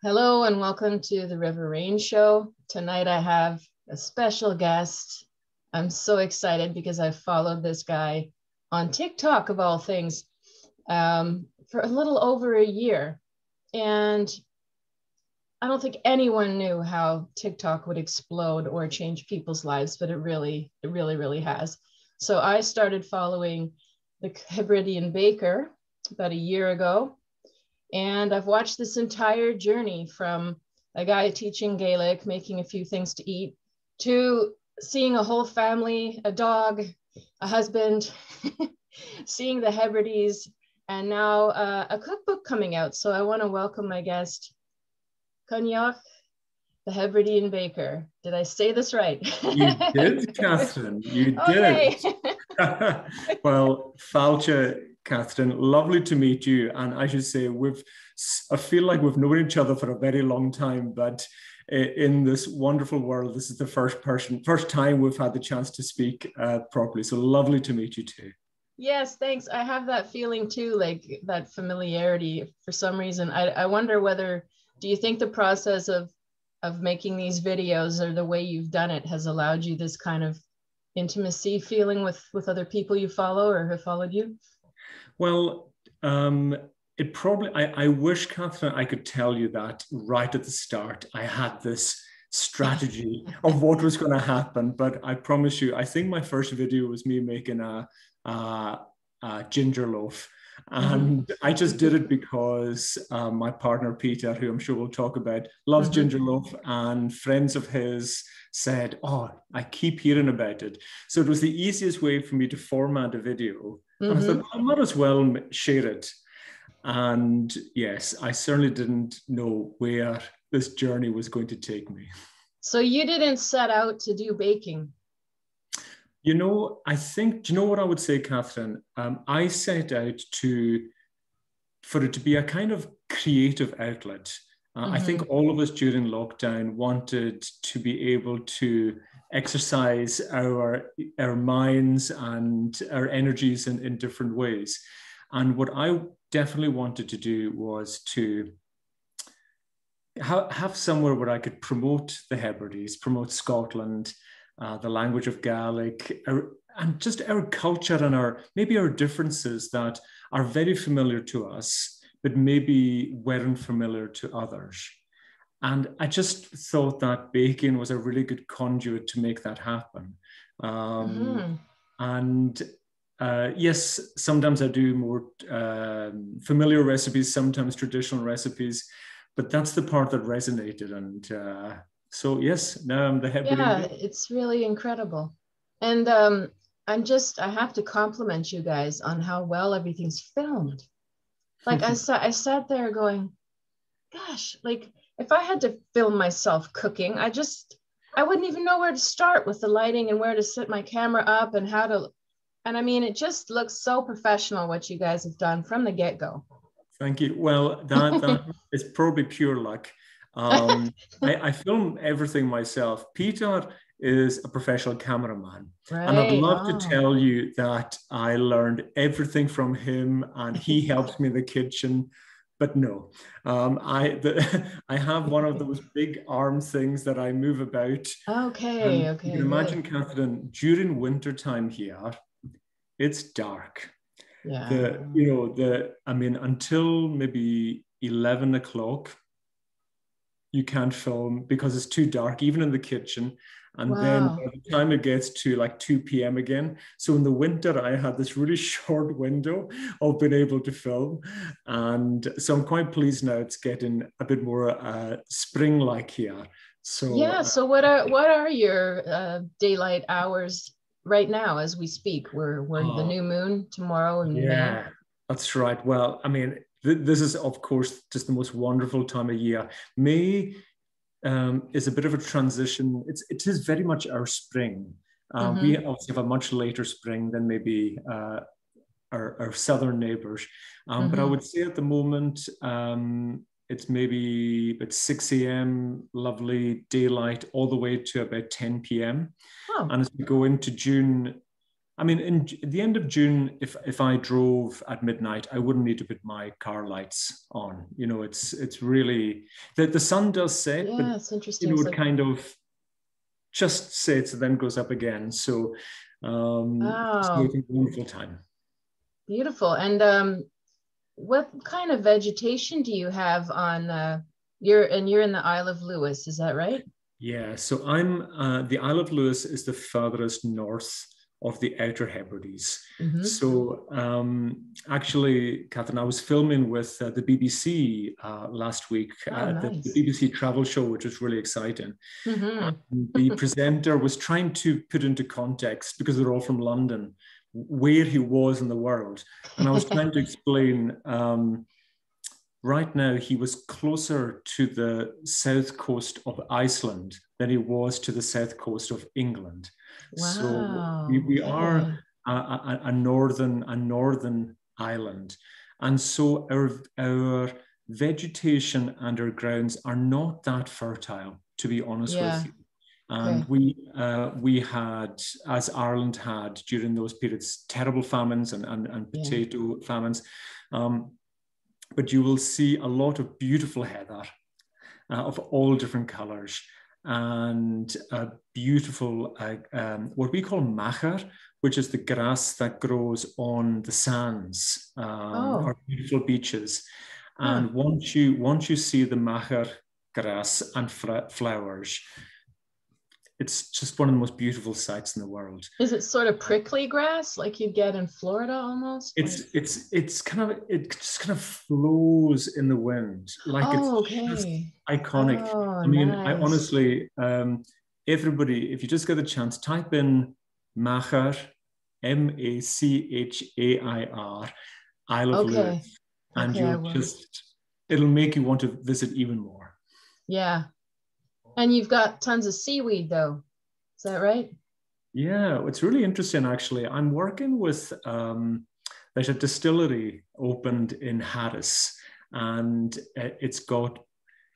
Hello and welcome to the River Rain Show. Tonight I have a special guest. I'm so excited because I've followed this guy on TikTok, of all things, um, for a little over a year. And I don't think anyone knew how TikTok would explode or change people's lives, but it really, it really, really has. So I started following the Hebridean Baker about a year ago and I've watched this entire journey from a guy teaching Gaelic, making a few things to eat, to seeing a whole family, a dog, a husband, seeing the Hebrides, and now uh, a cookbook coming out. So I want to welcome my guest, Coinneach, the Hebridean baker. Did I say this right? you did, Catharine. You did. well, Fàilte Catharine. Lovely to meet you. And I should say, we've, I feel like we've known each other for a very long time, but in this wonderful world, this is the first person, first time we've had the chance to speak uh, properly. So lovely to meet you too. Yes, thanks. I have that feeling too, like that familiarity for some reason. I, I wonder whether, do you think the process of of making these videos or the way you've done it has allowed you this kind of intimacy feeling with with other people you follow or have followed you? Well, um, it probably, I, I wish, Catharine, I could tell you that right at the start. I had this strategy of what was going to happen, but I promise you, I think my first video was me making a, a, a ginger loaf. Mm-hmm. And. I just did it because um, my partner Peter, who I'm sure we'll talk about, loves mm-hmm. ginger loaf, and friends of his said, "Oh, I keep hearing about it." So it was the easiest way for me to format a video Mm-hmm. I thought, I might as well share it. And yes, I certainly didn't know where this journey was going to take me. So you didn't set out to do baking? You know, I think, do you know what I would say, Catharine? Um, I set out to, for it to be a kind of creative outlet. Uh, mm-hmm. I think mm-hmm. all of us during lockdown wanted to be able to exercise our our minds and our energies in, in different ways. And what I definitely wanted to do was to ha- have somewhere where I could promote the Hebrides, promote Scotland, uh, the language of Gaelic, our, and just our culture and our maybe our differences that are very familiar to us, but maybe weren't familiar to others. And I just thought that baking was a really good conduit to make that happen. Um, mm-hmm. And uh, yes, sometimes I do more um, familiar recipes, sometimes traditional recipes, but that's the part that resonated. And uh, so, yes, now I'm the head. Yeah, it's really incredible. And um, I'm just, I have to compliment you guys on how well everything's filmed. Like I, sat, I sat there going, gosh, like if I had to film myself cooking, I just I wouldn't even know where to start with the lighting and where to set my camera up and how to and I mean it just looks so professional what you guys have done from the get-go. Thank you. Well, that, that is probably pure luck. Um, I, I film everything myself. Peter is a professional cameraman. Right. And I'd love to tell you that I learned everything from him and he helps me in the kitchen but no, um, I the, I have one of those big arm things that I move about. Okay, um, okay. You can imagine, Catharine, during winter time here, it's dark. Yeah. The you know the I mean until maybe eleven o'clock, you can't film because it's too dark, even in the kitchen. And wow. then by the time it gets to like 2 p.m. again, so in the winter, I had this really short window of being able to film. And so I'm quite pleased now it's getting a bit more uh, spring like here. So yeah. Uh, so what are what are your uh, daylight hours right now as we speak? We're we're the oh. new moon tomorrow and yeah, that's right. Well, I mean, th- this is of course just the most wonderful time of year. May um, is a bit of a transition. It's it is very much our spring. Um, mm-hmm. We obviously have a much later spring than maybe uh, our, our, southern neighbours. Um, mm-hmm. But I mm-hmm. would say at the moment um, it's maybe at 6 a.m. lovely daylight all the way to about 10 p.m. Oh. And as we go into June, I mean, in at the end of June, if if I drove at midnight, I wouldn't need to put my car lights on. You know, it's it's really the the sun does set, yeah, but it's interesting. you know, It's it like- kind of just sets and then goes up again. So, um, Wow. it's a wonderful time. Beautiful. And um, what kind of vegetation do you have on uh, you're and you're in the Isle of Lewis, is that right? Yeah, so I'm uh, the Isle of Lewis is the furthest north of the Outer Hebrides. Mhm. So um, actually, Catharine, I was filming with uh, the BBC uh, last week Oh, at the, nice. the BBC travel show, which was really exciting. Mhm. the presenter was trying to put into context because they're all from London where he was in the world, and I was trying to explain. Um, right now, he was closer to the south coast of Iceland than he was to the south coast of England. So we, we are a, a, a northern a northern island, and so our our vegetation and our grounds are not that fertile, to be honest Yeah. with you. And Okay. we uh, we had, as Ireland had during those periods, terrible famines and and, and Yeah. potato famines. Um, but you will see a lot of beautiful heather uh, of all different colors and a beautiful uh, um, what we call machair, which is the grass that grows on the sands um, Oh. or beautiful beaches. And once you once you see the machair grass and flowers, it's just one of the most beautiful sights in the world. Is it sort of prickly grass like you'd get in Florida almost? It's it's it's kind of it just kind of flows in the wind like oh, it's okay. Iconic. Oh, I mean, I honestly, um, everybody, if you just get a chance, type in Machair, M A C H A I R, Isle of Okay. Lewis, and Okay, you'll just, it'll make you want to visit even more. Yeah. And you've got tons of seaweed though. Is that right? Yeah, it's really interesting actually. I'm working with, um, there's a distillery opened in Harris, and uh, it's got,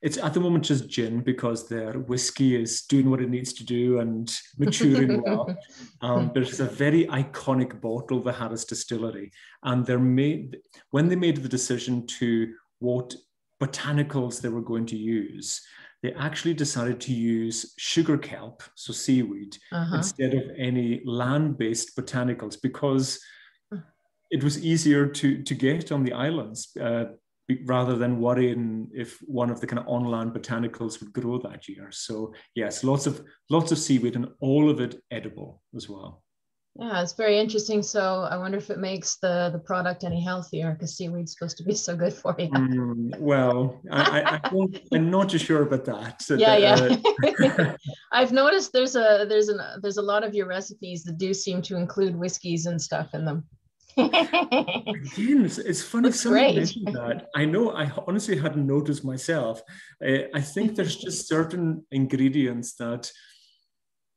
it's at the moment just gin because their whiskey is doing what it needs to do and maturing well. Um, but it's a very iconic bottle, the Harris Distillery. And they're made, when they made the decision to what botanicals they were going to use, they actually decided to use sugar kelp, so seaweed, Uh-huh. instead of any land-based botanicals because it was easier to, to get on the islands uh, rather than worrying if one of the kind of on-land botanicals would grow that year. So yes, lots of lots of seaweed and all of it edible as well. Yeah, it's very interesting. So I wonder if it makes the the product any healthier because seaweed's supposed to be so good for you. Mm, well, I, I, I don't, I'm not too sure about that. So yeah, the- yeah. uh, I've noticed there's a there's an there's a lot of your recipes that do seem to include whiskeys and stuff in them. Again, it's, it's funny Looks somebody great. mentioned that. I know I honestly hadn't noticed myself. Uh, I think there's just certain ingredients that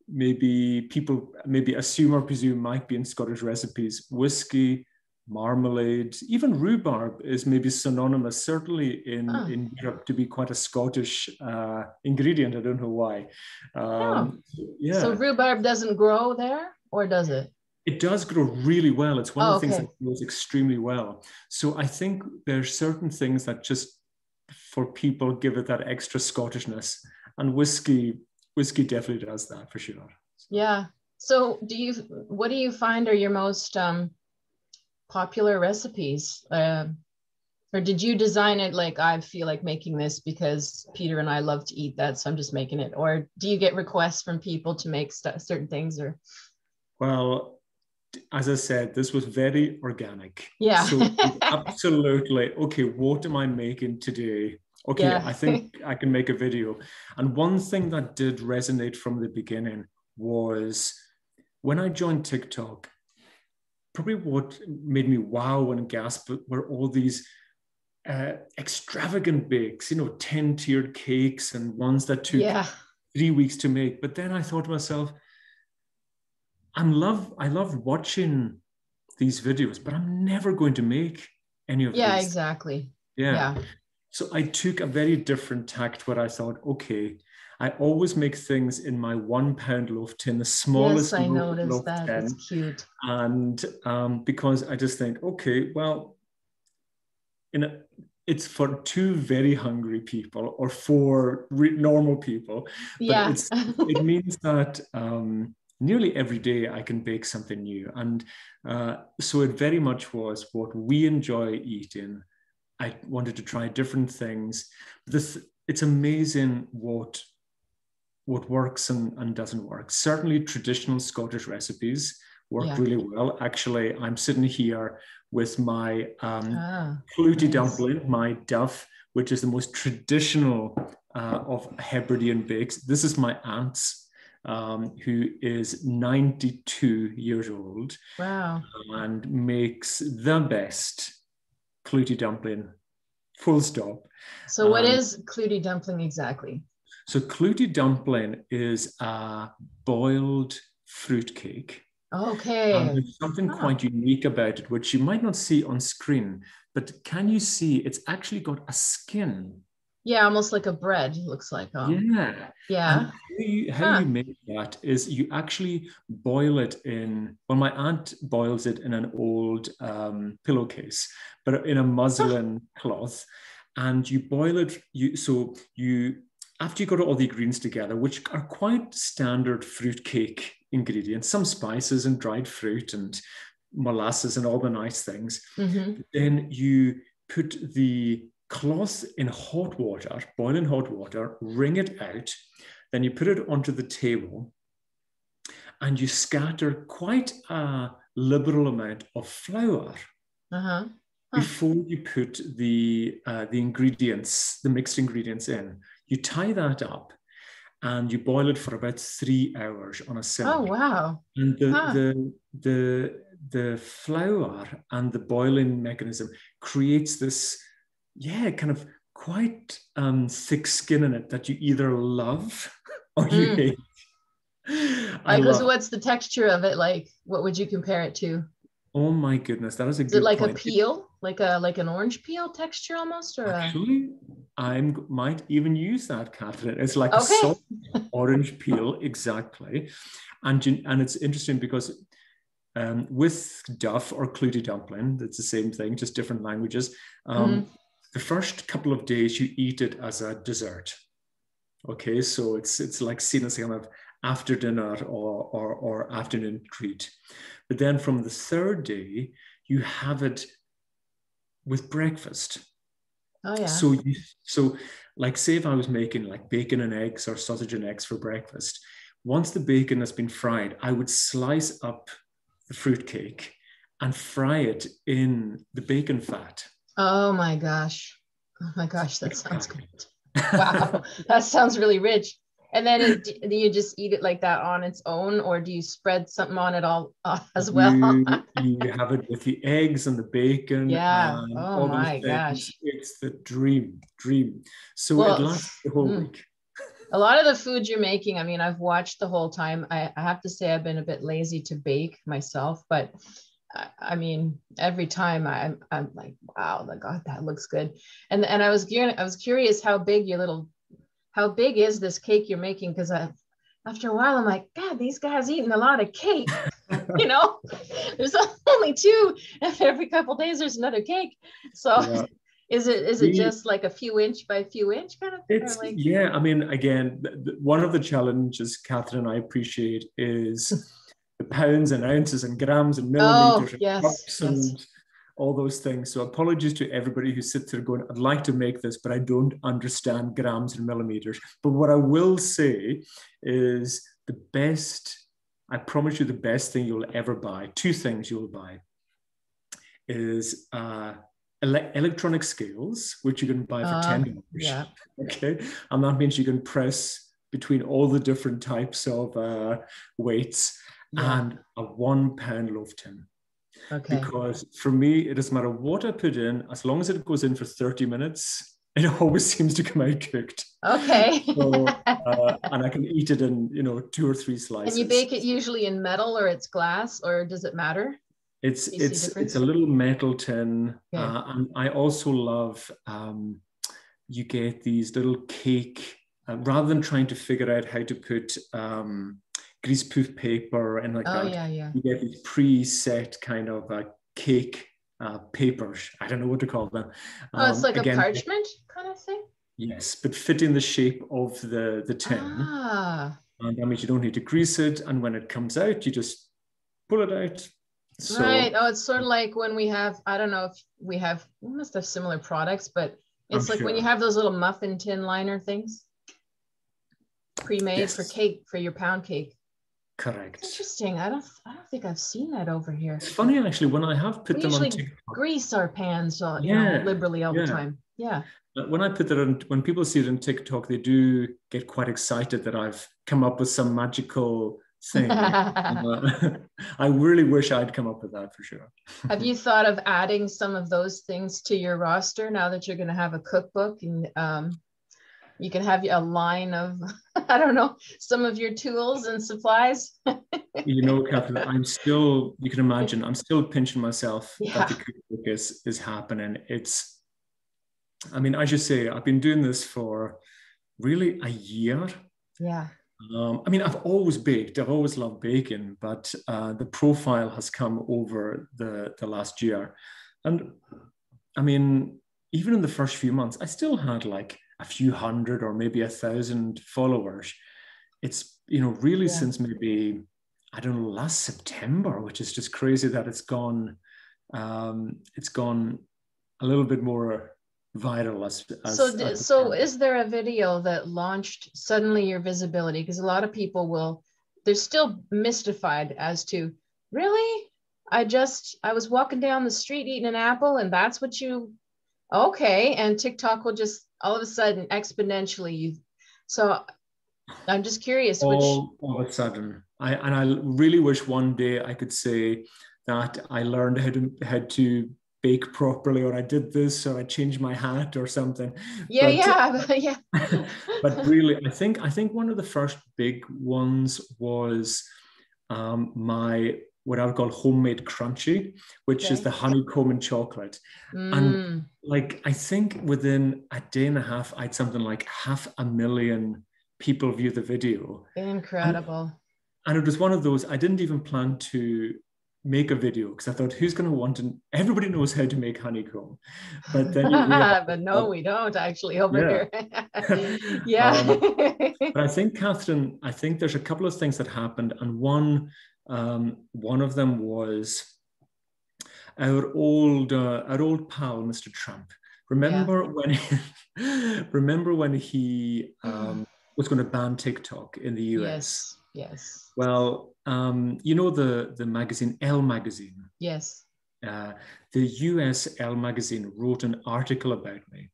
maybe people maybe assume or presume might be in Scottish recipes. Whiskey, marmalade, even rhubarb is maybe synonymous, certainly in, Ah. in Europe, to be quite a Scottish uh, ingredient. I don't know why. Um, yeah. So rhubarb doesn't grow there, or does it? It does grow really well. It's one Oh, of the things that grows extremely well. So I think there are certain things that just for people give it that extra Scottishness. And whiskey, whiskey definitely does that for sure. Yeah. So do you what do you find are your most um, popular recipes? Uh, or did you design it like I feel like making this because Peter and I love to eat that, so I'm just making it? Or do you get requests from people to make st- certain things? Or Well, as I said, this was very organic. Yeah. So absolutely, okay, what am I making today? Okay, Yeah. I think I can make a video. And one thing that did resonate from the beginning was when I joined TikTok, probably what made me wow and gasp were all these uh, extravagant bakes, you know, 10 tiered cakes and ones that took yeah, three weeks to make. But then I thought to myself, I'm love, I love watching these videos, but I'm never going to make any of yeah, these. exactly. Yeah. Exactly. Yeah. So I took a very different tact where I thought, okay, I always make things in my one pound loaf tin, the smallest. Yes, I noticed that. Tin. It's cute. And um, because I just think, okay, well, in a, it's for two very hungry people or for re- normal people. Yeah. But it means that um, nearly every day I can bake something new. And uh, so it very much was what we enjoy eating. I wanted to try different things. This, it's amazing what what works and, and doesn't work. Certainly traditional Scottish recipes work yeah. really well. Actually, I'm sitting here with my um, ah, nice. dumpling, my duff, which is the most traditional uh, of Hebridean bakes. This is my aunt's, um, who is 92 years old. Wow. And makes the best clootie dumpling, full stop. So, what um, is clootie dumpling exactly? So, clootie dumpling is a boiled fruit cake Okay. Um, there's something ah. quite unique about it, which you might not see on screen, but can you see it's actually got a skin? Yeah, almost like a bread, looks like. Um, yeah. Yeah. And how you, how huh. you make that is you actually boil it in, well, my aunt boils it in an old um, pillowcase, but in a muslin cloth. And you boil it, you so you after you got all the ingredients together, which are quite standard fruit cake ingredients, some spices and dried fruit and molasses and all the nice things. Mm-hmm. Then you put the cloth in hot water, boiling hot water, wring it out. Then you put it onto the table and you scatter quite a liberal amount of flour. Uh-huh. Huh. Before you put the uh, the ingredients, the mixed ingredients in, you tie that up and you boil it for about three hours on a simmer. Oh wow! And the huh. the the the flour and the boiling mechanism creates this, yeah, kind of quite um, thick skin in it that you either love or you mm. hate. Like, love. what's the texture of it like? What would you compare it to? Oh my goodness, that is a is good. it like point. a peel, like a like an orange peel texture almost, or actually, I might even use that, Catharine. It's like okay. a soft orange peel, exactly, and and it's interesting because um, with duff or clootie dumpling, it's the same thing, just different languages. Um, mm-hmm. The first couple of days, you eat it as a dessert. Okay, so it's it's like seen as kind of after dinner or, or, or afternoon treat. But then from the third day, you have it with breakfast. Oh yeah. So you so like say if I was making like bacon and eggs or sausage and eggs for breakfast, once the bacon has been fried, I would slice up the fruit cake and fry it in the bacon fat. Oh my gosh. Oh my gosh, that sounds good. Wow. that sounds really rich. And then it, do you just eat it like that on its own or do you spread something on it all uh, as well? you, you, have it with the eggs and the bacon yeah. oh my gosh. It's the dream dream. So well, it lasts the whole mm, week. A lot of the food you're making i mean i've watched the whole time. I, I have to say i've been a bit lazy to bake myself but I mean, every time I'm, I'm like, wow, God, that looks good. And and I was I was curious how big your little how big is this cake you're making? Because I, after a while, I'm like, God, these guys eating a lot of cake. you know, there's only two, every couple days there's another cake. So. Yeah. Is it is it just like a few inch by few inch kind of? It's like... yeah. I mean, again, one of the challenges, Catharine, and I appreciate is the pounds and ounces and grams and millimeters oh, yes, and cups yes. and all those things. So apologies to everybody who sits there going, I'd like to make this, but I don't understand grams and millimeters. But what I will say is the best, I promise you the best thing you'll ever buy, two things you'll buy is uh, ele- electronic scales, which you can buy for uh, $10. Yeah. Okay. And that means you can press between all the different types of uh, weights yeah. and a one pound loaf tin. Okay. Because for me, it doesn't matter what I put in, as long as it goes in for 30 minutes, it always seems to come out cooked. Okay. so, uh, and I can eat it in, you know, two or three slices. And you bake it usually in metal or it's glass, or does it matter? It's it's it's a little metal tin, yeah. uh, and I also love. Um, you get these little cake uh, rather than trying to figure out how to put um, greaseproof paper and like Oh that, yeah, yeah. you get these preset kind of uh, cake uh, papers. I don't know what to call them. Oh, it's Um, like again, a parchment kind of thing. Yes, but fit in the shape of the the tin. Ah, And that means you don't need to grease it. And when it comes out, you just pull it out. So, right. Oh, it's sort of like when we have. I don't know if we have. We must have similar products, but it's I'm like when you have those little muffin tin liner things, pre-made for cake for your pound cake. Correct. Interesting. I don't. I don't think I've seen that over here. It's funny actually when I have put We them on usually TikTok. Grease our pans, uh, you know, Yeah, liberally all the time. Yeah. When I put that on, when people see it on TikTok, they do get quite excited that I've come up with some magical thing. I really wish I'd come up with that for sure. Have you thought of adding some of those things to your roster now that you're going to have a cookbook and um, you can have a line of, I don't know, some of your tools and supplies? You know, Catharine, I'm still, you can imagine, I'm still pinching myself Yeah. that the cookbook is, is happening. It's, I mean, as you say, I've been doing this for really a year. Yeah. Um, I mean, I've always baked. I've always loved baking, but uh, the profile has come over the the last year, and I mean, even in the first few months, I still had like a few hundred or maybe a thousand followers. It's you know really Yeah. since maybe I don't know last September, which is just crazy that it's gone. Um, it's gone a little bit more viral as, as So, as- so is there a video that launched suddenly your visibility? Because a lot of people will, they're still mystified as to, really? I just, I was walking down the street eating an apple and that's what you, okay. And TikTok will just all of a sudden exponentially you. So I'm just curious, which, all, all of a sudden. I and I really wish one day I could say that I learned how to how to bake properly, or I did this, or I changed my hat, or something. yeah, but- yeah, yeah. but really, I think I think one of the first big ones was um, my what I would call homemade crunchie, which is the honeycomb and chocolate. Mm, Like I think within a day and a half, I had something like half a million people view the video. incredible. and it was one of those i didn't even plan to make a video because i thought who's going to want to everybody knows how to make honeycomb but then realize, but no, we don't actually over Yeah. here. yeah. but i think catharine i think there's a couple of things that happened and one um, one of them was our old uh, our old pal mr trump remember when he, remember when he um, was going to ban tiktok in the us yes. Yes. Well, um, you know the the magazine Elle magazine. Yes. Uh, the US Elle magazine wrote an article about me,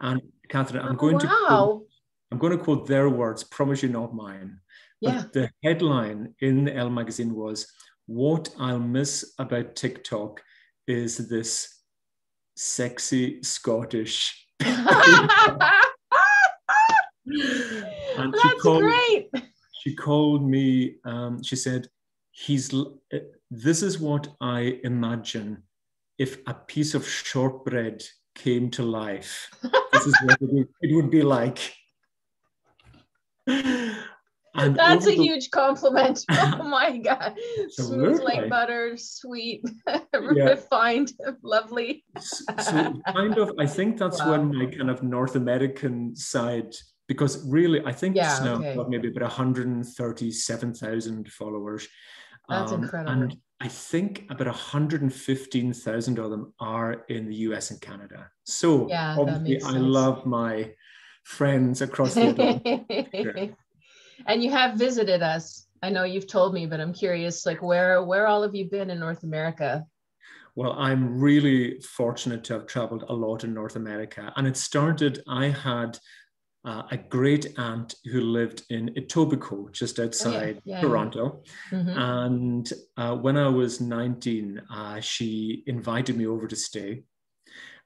and Catharine, I'm going to quote, Oh. I'm going to quote their words. Promise you, not mine. But Yeah. the headline in the Elle magazine was, "What I'll miss about TikTok is this sexy Scottish." And she That's called- great. she called me um, she said he's uh, this is what i imagine if a piece of shortbread came to life this is what it would be like and That's a the- huge compliment. Oh my God. Smooth like butter, sweet, Yeah. refined, lovely. so kind of i think that's Wow. when my kind of north american side because really i think Yeah, now okay. got maybe about 137000 followers That's Um, incredible. and i think about 115000 of them are in the us and canada so Yeah, obviously i love my friends across the Sure. And you have visited us. I know you've told me, but I'm curious, like where where all have you been in North America? Well, I'm really fortunate to have traveled a lot in North America. And it started, I had uh, a great aunt who lived in Etobicoke, just outside Oh, yeah, yeah. Toronto. Mhm. And uh, when I was 19, uh, she invited me over to stay.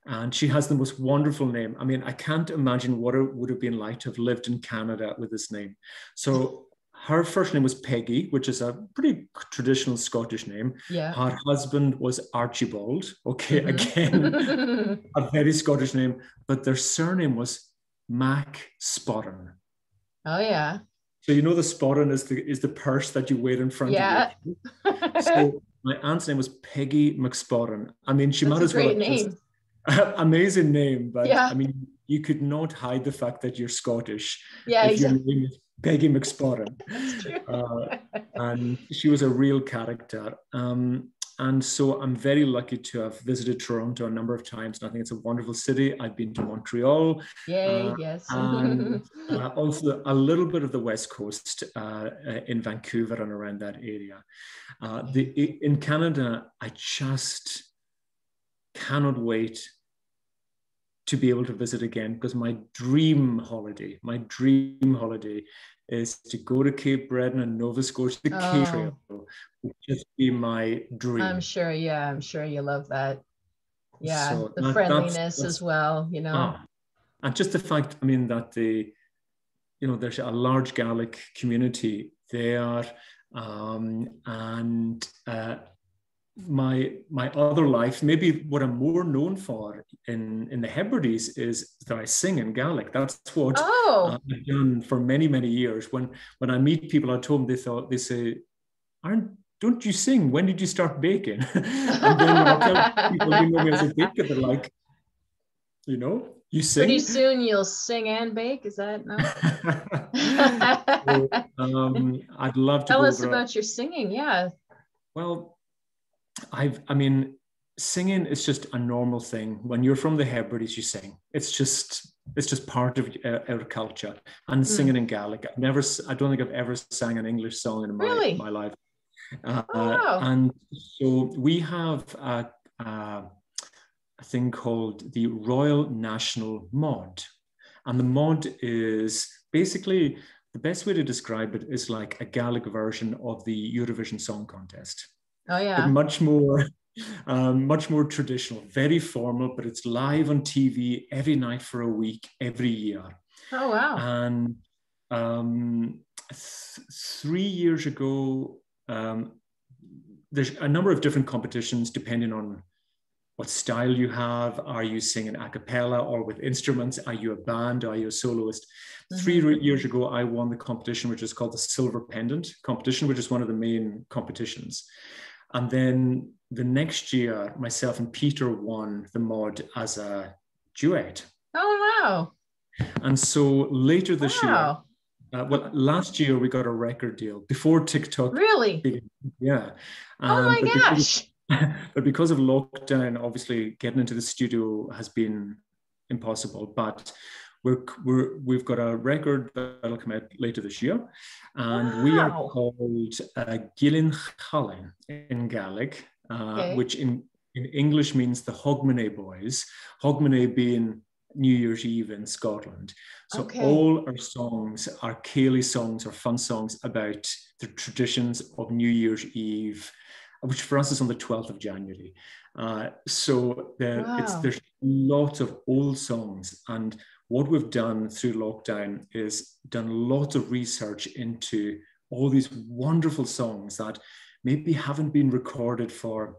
And she has the most wonderful name. I mean, I can't imagine what it would have been like to have lived in Canada with this name. So her first name was Peggy, which is a pretty traditional Scottish name. Yeah. Her husband was Archibald. Okay, Mhm. again, a very Scottish name, but their surname was Mac Spotton. Oh yeah. So you know the sporran is the is the purse that you wear in front yeah. of you. so my aunt's name was Peggy McSporran. I mean, she That's might as well. Great name. amazing name, but yeah. I mean, you could not hide the fact that you're Scottish. Yeah, if exactly. your name is Peggy McSporran. Uh, and she was a real character. Um, and so I'm very lucky to have visited Toronto a number of times. And I think it's a wonderful city. I've been to Montreal. Yay, uh, yes. and uh, also a little bit of the West Coast uh, uh in Vancouver and around that area. Uh, the, in Canada, I just cannot wait to be able to visit again because my dream holiday, my dream holiday is to go to Cape Breton and Nova Scotia, the Oh. Trail would just be my dream. I'm sure, yeah, I'm sure you love that. Yeah, So the that- that's- friendliness that's- as well, you know. Ah, and just the fact, I mean, that the, you know, there's a large Gaelic community there, um, and uh, my my other life, maybe what I'm more known for in in the Hebrides is that I sing in Gaelic. That's what Oh, uh, I've done for many many years. When when I meet people at home, they thought they say, "Aren't don't you sing? When did you start baking?" and then when I tell people who know me as a baker, they're like, "You know, you sing." pretty soon you'll sing and bake. Is that no? So, um, I'd love to Tell us over a- about your singing. Yeah. Well, I've, I mean, singing is just a normal thing. When you're from the Hebrides, you sing. It's just, it's just part of uh, our culture. And Mm. singing in Gaelic, I've never, I don't think I've ever sang an English song in my, Really? my life. Uh, Oh, wow. And so we have a, a, a thing called the Royal National Mod. And the mod is basically the best way to describe it is like a Gaelic version of the Eurovision Song Contest Oh yeah. much more um, much more traditional very formal but it's live on tv every night for a week every year Oh wow. and um, th- three years ago um, there's a number of different competitions depending on what style you have are you singing a cappella or with instruments are you a band are you a soloist Three Mhm. re- years ago, I won the competition, which is called the Silver Pendant competition, which is one of the main competitions. And then the next year, myself and Peter won the mod as a duet. Oh wow. And so later this Wow. year, uh, well, last year we got a record deal before TikTok. Really? Yeah. Oh Um, my but because- gosh. but because of lockdown, obviously getting into the studio has been impossible. But we're, we're we've got a record that'll come out later this year, and we are called uh, Gillean Challainn in Gaelic, uh, Okay. which in in English means the Hogmanay Boys. Hogmanay being New Year's Eve in Scotland. So Okay. all our songs are ceilidh songs or fun songs about the traditions of New Year's Eve, which for us is on the 12th of January. Uh, so there, it's, Wow. there's lots of old songs. And what we've done through lockdown is done lots of research into all these wonderful songs that maybe haven't been recorded for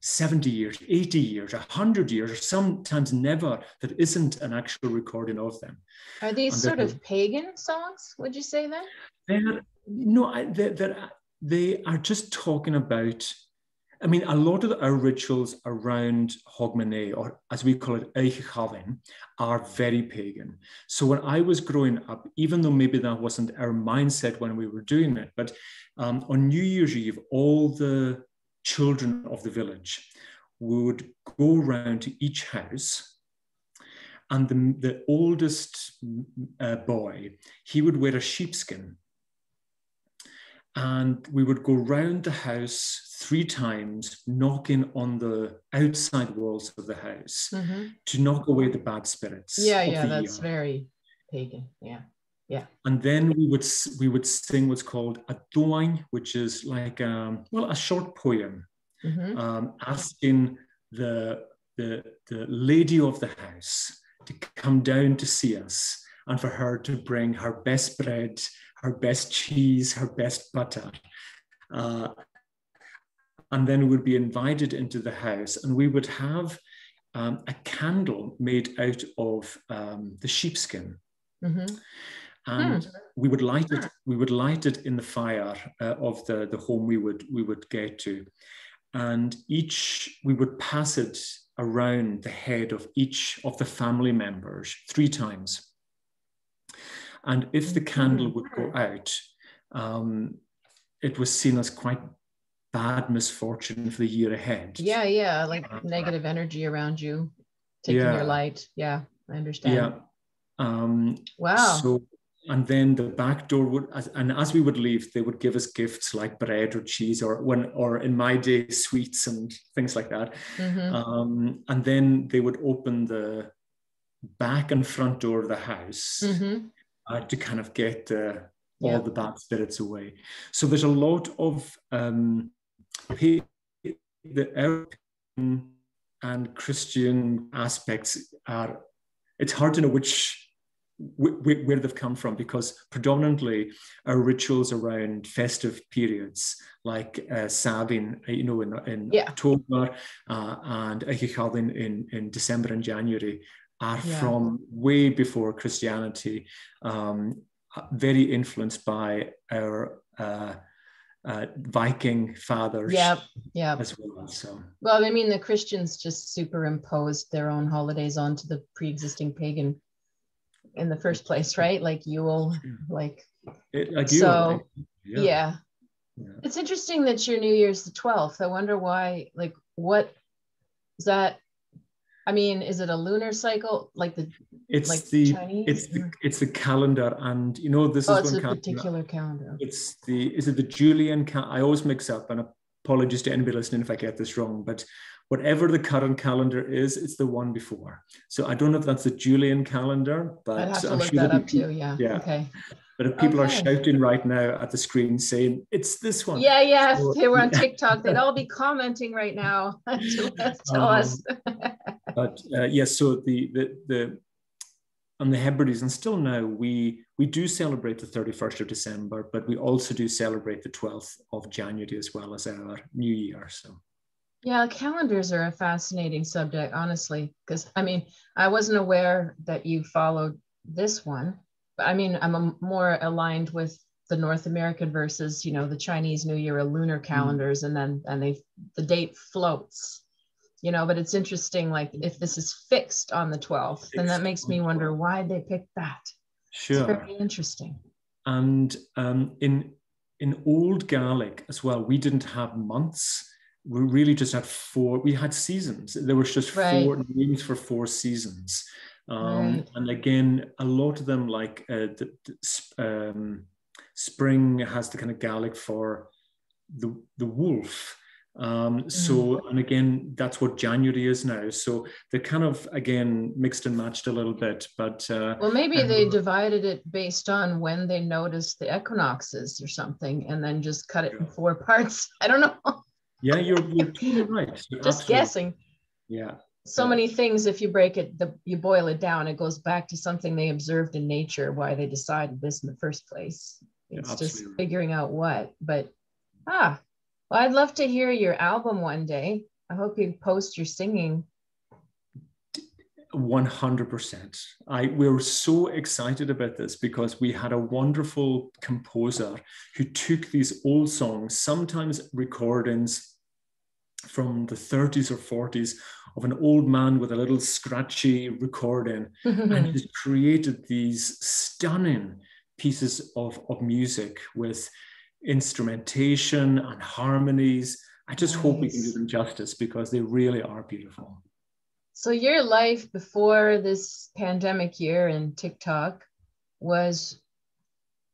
70 years, 80 years, 100 years, or sometimes never, that isn't an actual recording of them. Are these And sort of pagan songs? Would you say that? They're, no, I, they're, they're, they are just talking about, I mean, a lot of our rituals around Hogmanay, or as we call it, Oidhche Challainn, are very pagan. So when I was growing up, even though maybe that wasn't our mindset when we were doing it, but um, on New Year's Eve, all the children of the village would go around to each house and the, the oldest uh, boy, he would wear a sheepskin and we would go round the house three times, knocking on the outside walls of the house Mhm. to knock away the bad spirits. Yeah, yeah, that's year. very pagan. Yeah. Yeah. And then we would we would sing what's called a doing, which is like um, well a short poem Mhm. um, asking the, the the lady of the house to come down to see us and for her to bring her best bread, her best cheese, her best butter. Uh, and then we would be invited into the house, and we would have um, a candle made out of um, the sheepskin. Mhm. and hmm. we would light it. We would light it in the fire uh, of the the home we would we would get to, and each we would pass it around the head of each of the family members three times. And if the candle would go out, um, it was seen as quite bad misfortune for the year ahead. Yeah, yeah, like uh, negative energy around you, taking yeah. your light. Yeah, I understand. Yeah. Um, wow. So, and then the back door would, and as we would leave, they would give us gifts like bread or cheese, or when, or in my day, sweets and things like that. Mm-hmm. Um, and then they would open the back and front door of the house mm-hmm. Uh, to kind of get uh, all yeah. the bad spirits away. So there's a lot of um, the European and Christian aspects are. It's hard to know which where, they've come from because predominantly our rituals around festive periods like uh, Samhain, you know, in, in yeah. October uh, and Oidhche Challainn in, in December and January are yeah. from way before Christianity, um, very influenced by our uh, uh, Viking fathers. Yeah, yeah. As well. So. Well, I mean, the Christians just superimposed their own holidays onto the pre-existing pagan in the first place, right? Like Yule, like. It, like so, yeah. yeah. yeah. It's interesting that your New Year's the twelfth. I wonder why. Like, what is that? I mean, is it a lunar cycle like the it's like the Chinese, it's the it's the calendar, and you know this oh, is a calendar. particular calendar. It's the is it the Julian? Cal- I always mix up, and apologies to anybody listening if I get this wrong, but whatever the current calendar is, it's the one before. So I don't know if that's the Julian calendar, but I'd have to I'm look sure that up too. Yeah. Yeah. Okay. But if people okay. are shouting right now at the screen saying it's this one, yeah, yeah, so, they were on TikTok, they'd all be commenting right now to tell um, us. But uh, yes, so the the the on the Hebrides, and still now we we do celebrate the 31st of December, but we also do celebrate the 12th of January as well as our New Year. So yeah, calendars are a fascinating subject, honestly, because I mean, I wasn't aware that you followed this one. But I mean, I'm a, more aligned with the North American versus, you know, the Chinese New Year, lunar mm. calendars, mm. and then and they the date floats, you know. But it's interesting, like if this is fixed on the 12th, then that makes me wonder why they picked that. Sure, it's very interesting. And um, in in Old Gaelic as well, we didn't have months. We really just had four. We had seasons. There was just right. four names for four seasons. Um, right. And again, a lot of them, like uh, the, the um, spring, has the kind of Gaelic for the the wolf. Um, mm. so, and again, that's what January is now. So they're kind of again mixed and matched a little bit. But uh, well, maybe they divided it based on when they noticed the equinoxes or something, and then just cut it in four parts. I don't know. yeah, you're you're totally right. You're just absolutely, guessing. Yeah so many things if you break it the, you boil it down it goes back to something they observed in nature why they decided this in the first place it's yeah, just figuring out what but ah well i'd love to hear your album one day. I hope you post your singing. 100% i we were so excited about this because we had a wonderful composer who took these old songs sometimes recordings from the 30s or 40s of an old man with a little scratchy recording and he's created these stunning pieces of, of music with instrumentation and harmonies. I just nice. hope we can do them justice because they really are beautiful. So your life before this pandemic year and tiktok was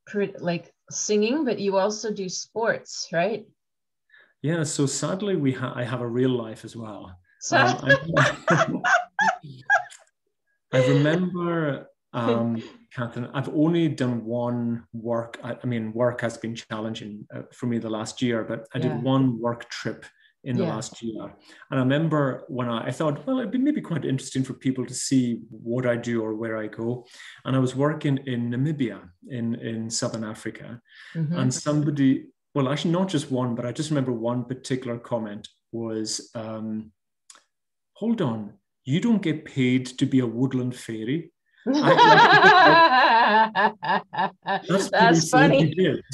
pretty, like singing but you also do sports right? Yeah so sadly we ha- i have a real life as well. Um, I, I, remember, um, Catharine, I've only done one work. I, I mean, work has been challenging uh, for me the last year, but I yeah. did one work trip in the yeah. last year. And I remember when I, I, thought, well, it'd be maybe quite interesting for people to see what I do or where I go. And I was working in Namibia in, in Southern Africa. Mm-hmm. And somebody, well, actually, not just one, but I just remember one particular comment was, um, hold on, you don't get paid to be a woodland fairy. That's, That's funny. did.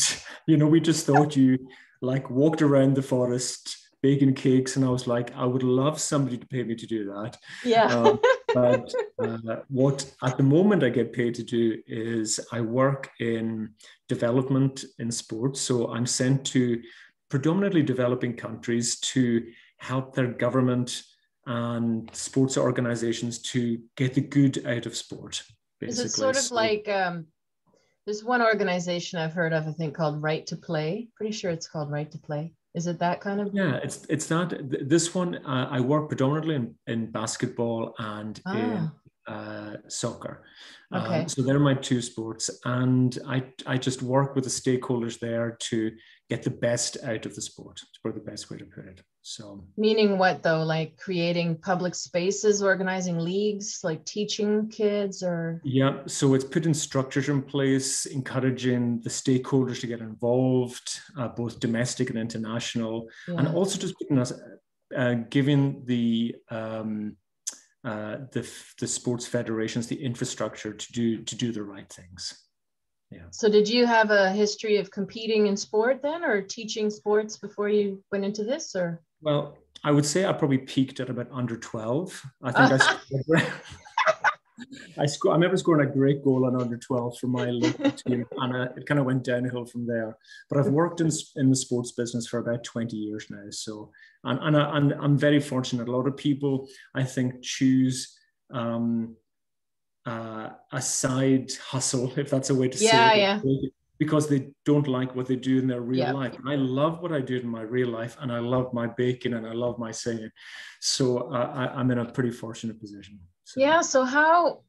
You know, we just thought you like walked around the forest baking cakes, and I was like, I would love somebody to pay me to do that. Yeah. Um, but uh, what at the moment I get paid to do is I work in development in sports. So I'm sent to predominantly developing countries to help their government and sports organizations to get the good out of sport. Is it sort of So- like um, there's one organization I've heard of, I think called Right to Play. Pretty sure it's called Right to Play. Is it that kind of? Yeah, it's it's that this one. Uh, I work predominantly in, in basketball and in uh, soccer. Um, Okay. so they're my two sports, and I I just work with the stakeholders there to get the best out of the sport. It's probably the best way to put it. So Meaning what though? Like creating public spaces, organizing leagues, like teaching kids, or yeah, so it's putting structures in place, encouraging the stakeholders to get involved, uh, both domestic and international. and also just putting us, uh, giving the um, uh, the the sports federations the infrastructure to do to do the right things. Yeah. So did you have a history of competing in sport then, or teaching sports before you went into this, or? Well, I would say I probably peaked at about under twelve. I think I. Scored, I scored. I remember scoring a great goal on under 12 for my local team, and uh, it kind of went downhill from there. But I've worked in in the sports business for about 20 years now, so and and, I, and I'm very fortunate. A lot of people, I think, choose um, uh, a side hustle, if that's a way to Yeah, say it, yeah. because they don't like what they do in their real Yeah. life. And I love what I do in my real life, and I love my baking, and I love my singing. So uh, I, I'm in a pretty fortunate position. So. Yeah. So how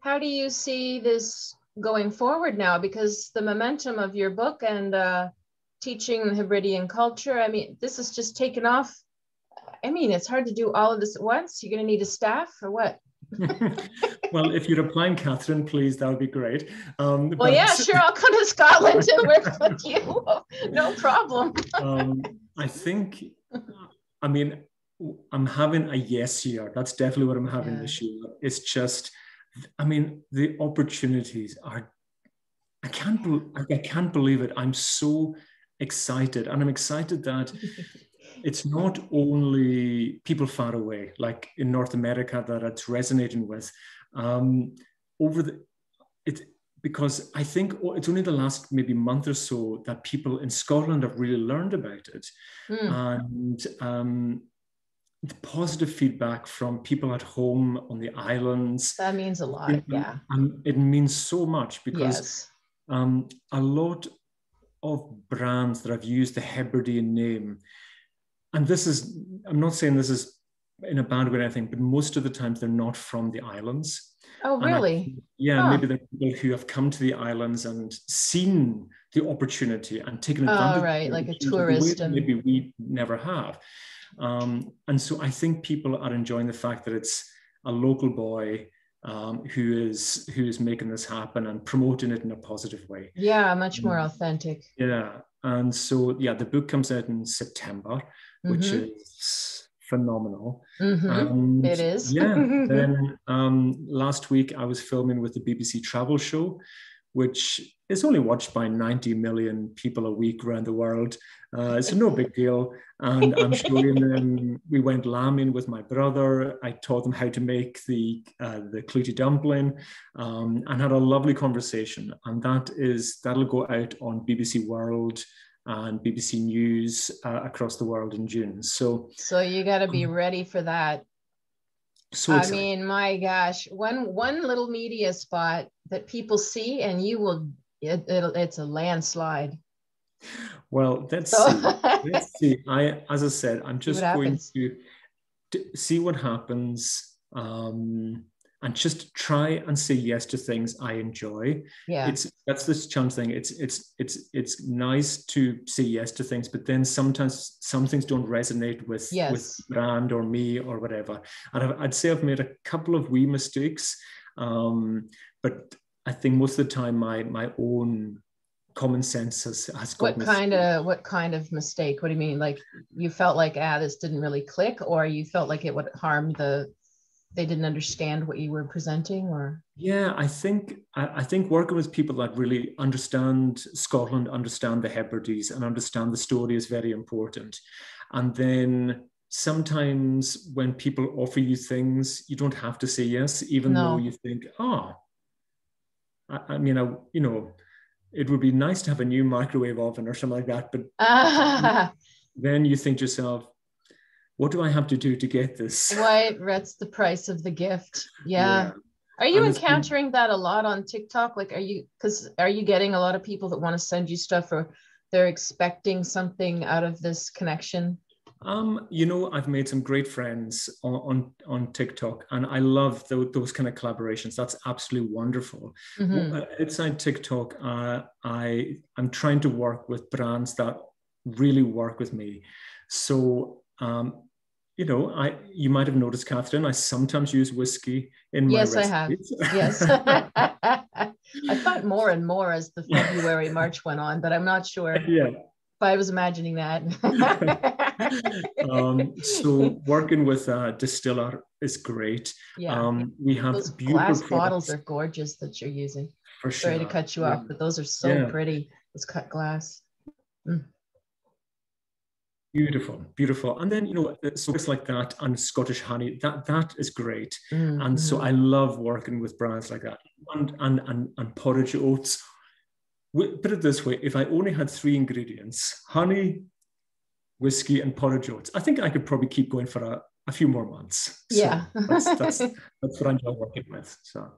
how do you see this going forward now? Because the momentum of your book and uh, teaching the Hebridean culture, I mean, this is just taken off. I mean, it's hard to do all of this at once. You're going to need a staff or what? well, if you're applying, Catharine, please, that would be great. Um, Well, but- yeah, sure. I'll come to Scotland to work with you. No problem. um, I think, I mean, I'm having a yes year. That's definitely what I'm having Yeah. this year. It's just, I mean, the opportunities are. I can't. bel I can't believe it. I'm so excited, and I'm excited that it's not only people far away, like in North America, that it's resonating with. Um, over the, it because I think it's only the last maybe month or so that people in Scotland have really learned about it, Hmm. and um, the positive feedback from people at home on the islands. That means a lot. Yeah. Um, it means so much because Yes. um, a lot of brands that have used the Hebridean name, and this is, I'm not saying this is in a bad way or anything, but most of the times they're not from the islands. Oh, And I really? yeah, Huh. maybe they're people who have come to the islands and seen the opportunity and taken Oh, advantage. of right, like a opportunity in a way tourist and- Maybe we never have. Um, and so I think people are enjoying the fact that it's a local boy um, who is who is making this happen and promoting it in a positive way. Yeah, much more Mm. authentic. Yeah, and so yeah, the book comes out in September, which Mhm. is phenomenal. Mhm. It is. yeah. then um, last week I was filming with the BBC Travel Show, which is only watched by 90 million people a week around the world. Uh, so no big deal. And I'm showing them. We went lambing with my brother. I taught them how to make the uh, the clootie dumpling, um, and had a lovely conversation. And that is that'll go out on BBC World and BBC News uh, across the world in June. So So you got to be ready for that. so I mean, my gosh, one one little media spot that people see, and you will. It, it'll, it's a landslide. Well, let's So see. Let's see. I, as I said, I'm just going happens. to d- see what happens, um, and just try and say yes to things I enjoy. yeah, It's that's this chance thing. It's it's it's it's nice to say yes to things, but then sometimes some things don't resonate with with Yes. brand or me or whatever. And I've, I'd say I've made a couple of wee mistakes, um, but I think most of the time my my own common sense has has got what kind through. of what kind of mistake? What do you mean? Like you felt like ah, this didn't really click, or you felt like it would harm the they didn't understand what you were presenting or yeah i think I, I, think working with people that really understand scotland understand the hebrides and understand the story is very important and then sometimes when people offer you things you don't have to say yes even no. though you think oh I, I mean I, you know it would be nice to have a new microwave oven or something like that but then you think to yourself what do I have to do to get this? Right, that's the price of the gift. Yeah. yeah. Are you encountering that a lot on TikTok? Like, are you, because are you getting a lot of people that want to send you stuff or they're expecting something out of this connection? Um, you know, I've made some great friends on on, on TikTok, and I love the, those kind of collaborations. That's absolutely wonderful. Mm-hmm. Well, outside TikTok, uh, I I'm trying to work with brands that really work with me. So um, you know, I you might have noticed, Catharine, I sometimes use whiskey in my yes, recipes. I have. Yes, I thought more and more as the February March went on, but I'm not sure. Yeah. If I was imagining that. um, so working with a distiller is great. Yeah. Um, we have those glass products. bottles are gorgeous that you're using. For sure. Sorry to cut you yeah. off, but those are so yeah. pretty. It's cut glass. Mm. Beautiful, beautiful. And then, you know, so it's like that and Scottish honey, that that is great. Mm-hmm. And so I love working with brands like that. And and and, and porridge oats. Put it this way, if I only had three ingredients, honey, whiskey, and porridge oats, I think I could probably keep going for a, a few more months. So yeah. that's, that's, that's what I enjoy working with. So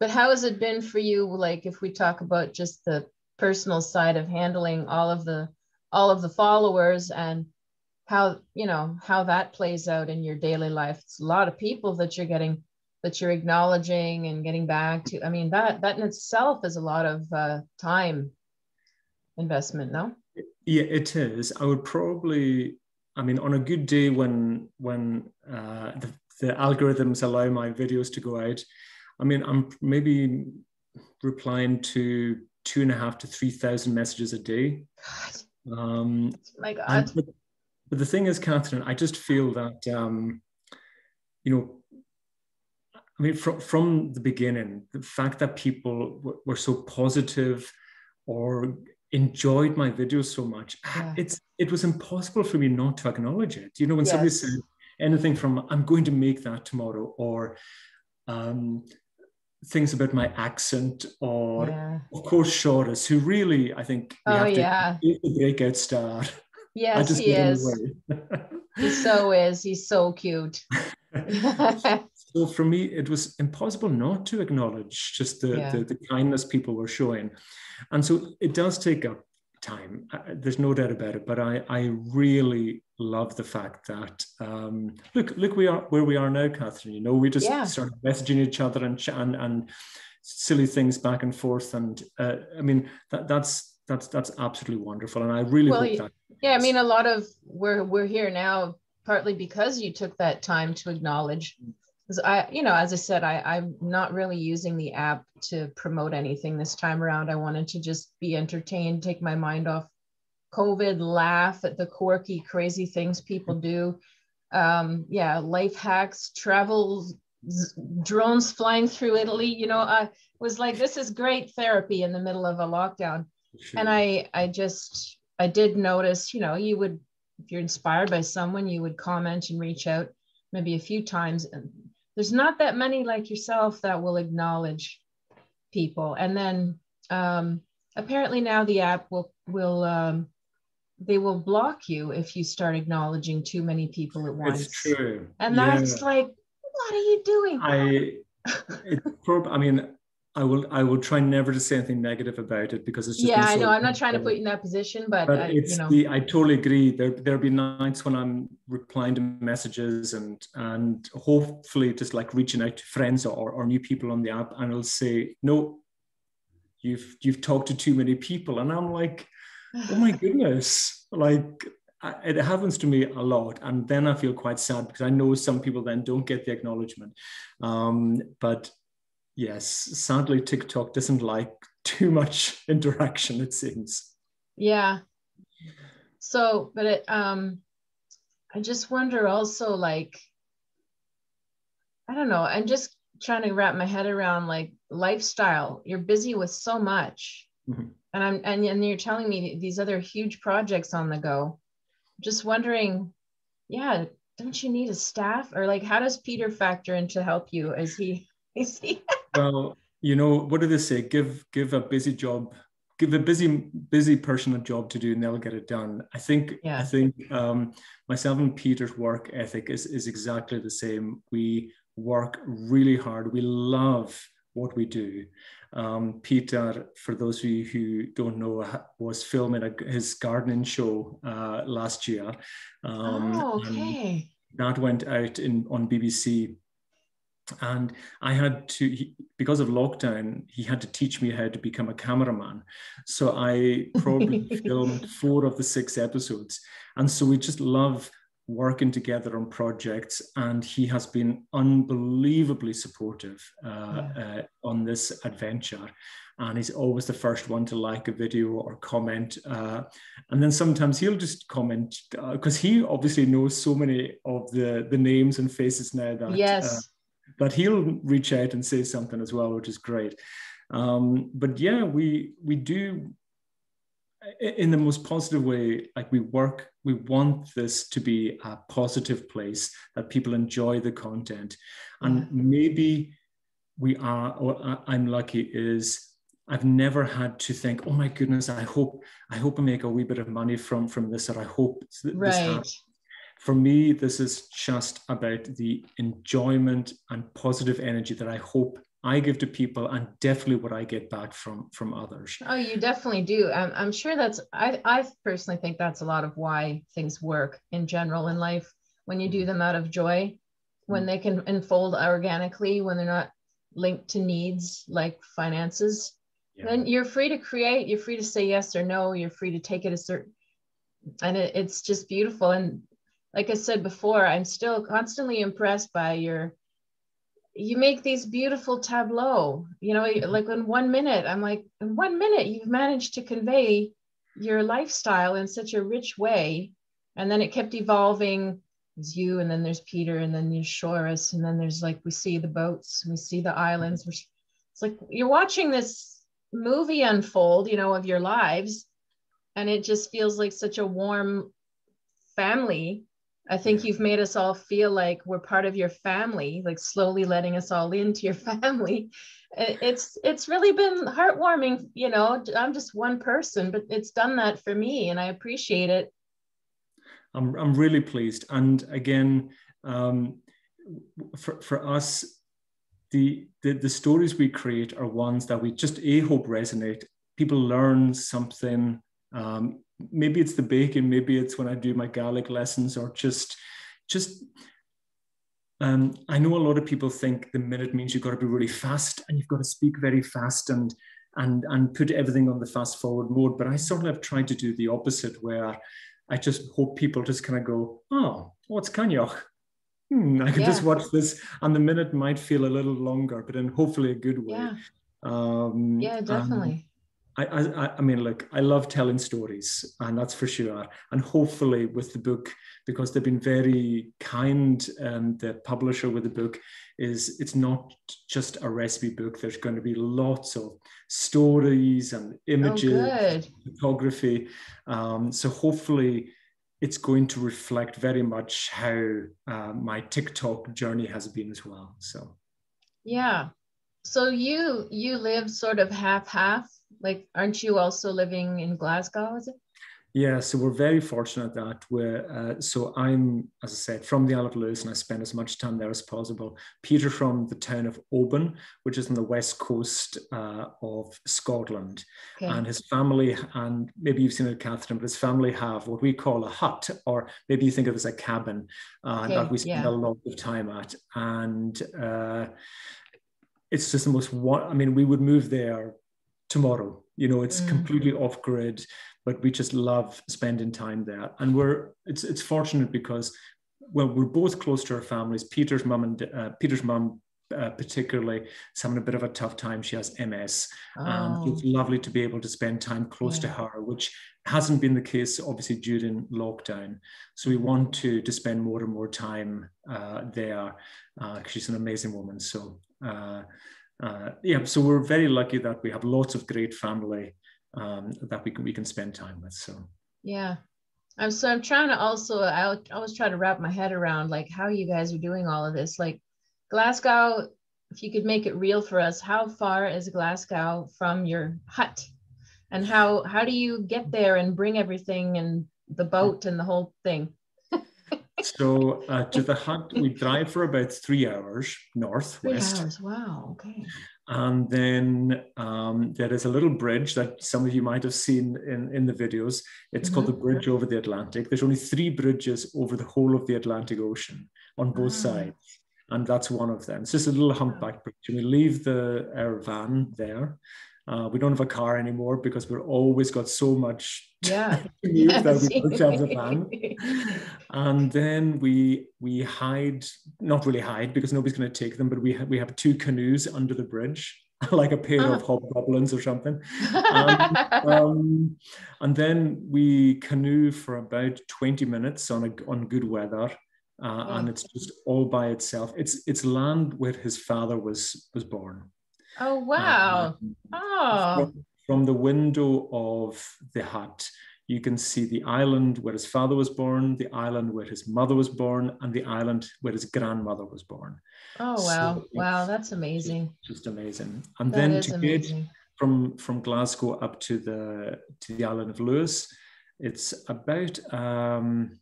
but how has it been for you? Like if we talk about just the personal side of handling all of the all of the followers and how you know how that plays out in your daily life. It's a lot of people that you're getting that you're acknowledging and getting back to. I mean that that in itself is a lot of uh, time investment no? Yeah it is. I would probably i mean on a good day when when uh, the, the algorithms allow my videos to go out i mean i'm maybe replying to two and a half to three thousand messages a day. God. Um, My God. But, but, the thing is, Catharine, I just feel that, um, you know, I mean, from, from the beginning, the fact that people w- were so positive or enjoyed my videos so much, yeah. it's it was impossible for me not to acknowledge it. You know, when yes. somebody said anything from "I'm going to make that tomorrow" or um, things about my accent or yeah. of course Seòras, who really I think oh, have to yeah. the breakout star. Yes, he is. he so is. He's so cute. so for me, it was impossible not to acknowledge just the, yeah. the, the kindness people were showing. And so it does take up time. Uh, there's no doubt about it. But I, I really love the fact that um, look, look, we are where we are now, Catharine. You know, we just yeah. started messaging each other and and and silly things back and forth. And uh, I mean, that that's that's that's absolutely wonderful. And I really well, hope that. Yeah, I mean, a lot of we're we're here now partly because you took that time to acknowledge because I, you know, as I said, I, I'm not really using the app to promote anything this time around. I wanted to just be entertained, take my mind off COVID, laugh at the quirky, crazy things people do. Um, yeah, life hacks, travel, drones flying through Italy. You know, I was like, this is great therapy in the middle of a lockdown. Sure. And I, I just, I did notice, you know, you would, if you're inspired by someone, you would comment and reach out maybe a few times. And there's not that many like yourself that will acknowledge people. And then um, apparently now the app will will um, they will block you if you start acknowledging too many people at once. It's true. And that's yeah. like, what are you doing? I, it, I mean, I will I will try never to say anything negative about it because it's just yeah I know I'm not trying to put you in that position but, but uh, I, it's you know. the I totally agree there there'll be nights when I'm replying to messages and and hopefully just like reaching out to friends or, or new people on the app and I'll say no you've you've talked to too many people and I'm like oh my goodness like it happens to me a lot and then i feel quite sad because i know some people then don't get the acknowledgement um, but yes, sadly, TikTok doesn't like too much interaction, it seems. Yeah. So, but it, um, I just wonder also like, I don't know. I'm just trying to wrap my head around like lifestyle. You're busy with so much. Mm-hmm. And I'm and, and you're telling me these other huge projects on the go. Just wondering, yeah, don't you need a staff? Or like how does Peter factor in to help you? Is he is he well, you know, what do they say? Give give a busy job give a busy busy person a job to do and they'll get it done i think yeah. i think um, myself and peter's work ethic is, is exactly the same we work really hard we love what we do um, peter for those of you who don't know was filming a, his gardening show uh, last year um, oh, okay. that went out in on bbc and I had to, he, because of lockdown, he had to teach me how to become a cameraman. So I probably filmed four of the six episodes. And so we just love working together on projects. And he has been unbelievably supportive uh, yeah. uh, on this adventure. And he's always the first one to like a video or comment. Uh, and then sometimes he'll just comment because uh, he obviously knows so many of the, the names and faces now that. Yes uh, but he'll reach out and say something as well, which is great. Um, but yeah, we we do in the most positive way. Like we work, we want this to be a positive place that people enjoy the content, and maybe we are. Or I'm lucky is I've never had to think, oh my goodness, I hope I hope I make a wee bit of money from from this, or I hope this right. happens for me, this is just about the enjoyment and positive energy that I hope I give to people and definitely what I get back from from others. Oh, you definitely do. I'm, I'm sure that's I, I personally think that's a lot of why things work in general in life when you do mm-hmm. them out of joy, when mm-hmm. they can unfold organically, when they're not linked to needs like finances. Yeah. Then you're free to create, you're free to say yes or no, you're free to take it a certain and it, it's just beautiful. And like I said before, I'm still constantly impressed by your you make these beautiful tableau you know mm-hmm. like in one minute i'm like in one minute you've managed to convey your lifestyle in such a rich way. And then it kept evolving. There's you and then there's peter and then there's Seòras and then there's like we see the boats we see the islands. Mm-hmm. It's like you're watching this movie unfold you know of your lives and it just feels like such a warm family I think you've made us all feel like we're part of your family, like slowly letting us all into your family. It's it's really been heartwarming, you know. I'm just one person, but it's done that for me, and I appreciate it. I'm I'm really pleased, and again, um, for for us, the, the the stories we create are ones that we just a hope resonate. People learn something. Um, maybe it's the baking, maybe it's when I do my Gaelic lessons, or just just. Um, I know a lot of people think the minute means you've got to be really fast and you've got to speak very fast and and and put everything on the fast forward mode. But I sort of tried to do the opposite, where I just hope people just kind of go, oh, what's Coinneach? Hmm, I can yeah. just watch this, and the minute might feel a little longer, but in hopefully a good way. Yeah, um, yeah definitely. I, I, I mean, look, I love telling stories, and that's for sure. And hopefully, with the book, because they've been very kind, and the publisher with the book is it's not just a recipe book. There's going to be lots of stories and images, oh, photography. Um, so hopefully, it's going to reflect very much how uh, my TikTok journey has been as well. So, yeah. So you you live sort of half half like aren't you also living in glasgow is it yeah so we're very fortunate that we're uh, so i'm as i said from the isle of lewis and i spend as much time there as possible peter from the town of oban which is on the west coast uh, of scotland okay. and his family and maybe you've seen it catharine but his family have what we call a hut or maybe you think of it as a cabin uh, okay. that we spend yeah. a lot of time at and uh, it's just the most i mean we would move there tomorrow. You know, it's mm. completely off grid, but we just love spending time there. And we're it's it's fortunate because well, we're both close to our families. Peter's mum and uh, Peter's mum uh, particularly is having a bit of a tough time. She has MS, oh. and it's lovely to be able to spend time close yeah. to her, which hasn't been the case obviously during lockdown. So we want to to spend more and more time uh, there. Uh, she's an amazing woman. So uh, yeah, so we're very lucky that we have lots of great family um, that we can we can spend time with. So yeah, I'm so I'm trying to also I always try to wrap my head around like how you guys are doing all of this. Like Glasgow, if you could make it real for us, how far is Glasgow from your hut? And how how do you get there and bring everything and the boat and the whole thing? So uh, to the hut, we drive for about three hours northwest. Three hours. Wow. Okay. And then um, there is a little bridge that some of you might have seen in, in the videos. It's mm-hmm. called the Bridge over the Atlantic. There's only three bridges over the whole of the Atlantic Ocean on both ah. sides. And that's one of them. It's just a little humpback bridge. And we leave the our van there uh, we don't have a car anymore because we've always got so much yeah. that we don't have the van. and then we we hide, not really hide because nobody's going to take them, but we ha- we have two canoes under the bridge. like a pair oh. of hobgoblins or something. Um, um, and then we canoe for about 20 minutes on, a, on good weather. Uh. And it's just all by itself. It's it's land where his father was was born. Oh, wow. oh. From, from the window of the hut, you can see the island where his father was born, the island where his mother was born, and the island where his grandmother was born. Oh wow! So wow, that's amazing. Just amazing. And that then to amazing. get from from Glasgow up to the to the island of Lewis, it's about um,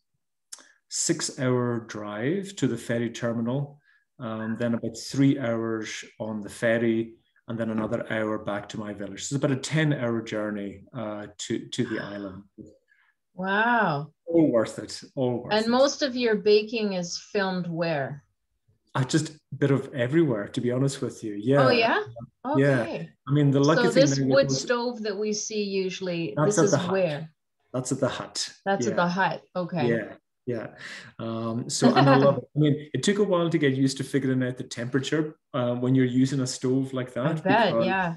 six hour drive to the ferry terminal. Um, then about three hours on the ferry and then another hour back to my village. So it's about a 10 hour journey uh, to, to the island. Wow. All worth it. All worth and it. most of your baking is filmed where? I just a bit of everywhere, to be honest with you. Yeah. Oh yeah. Okay. Yeah. I mean, the lucky so thing. So this wood was, stove that we see usually, this is where. That's at the hut. That's yeah. at the hut. Okay. Yeah yeah. Um, so and I love it. I mean, it took a while to get used to figuring out the temperature uh, when you're using a stove like that. Bet, yeah.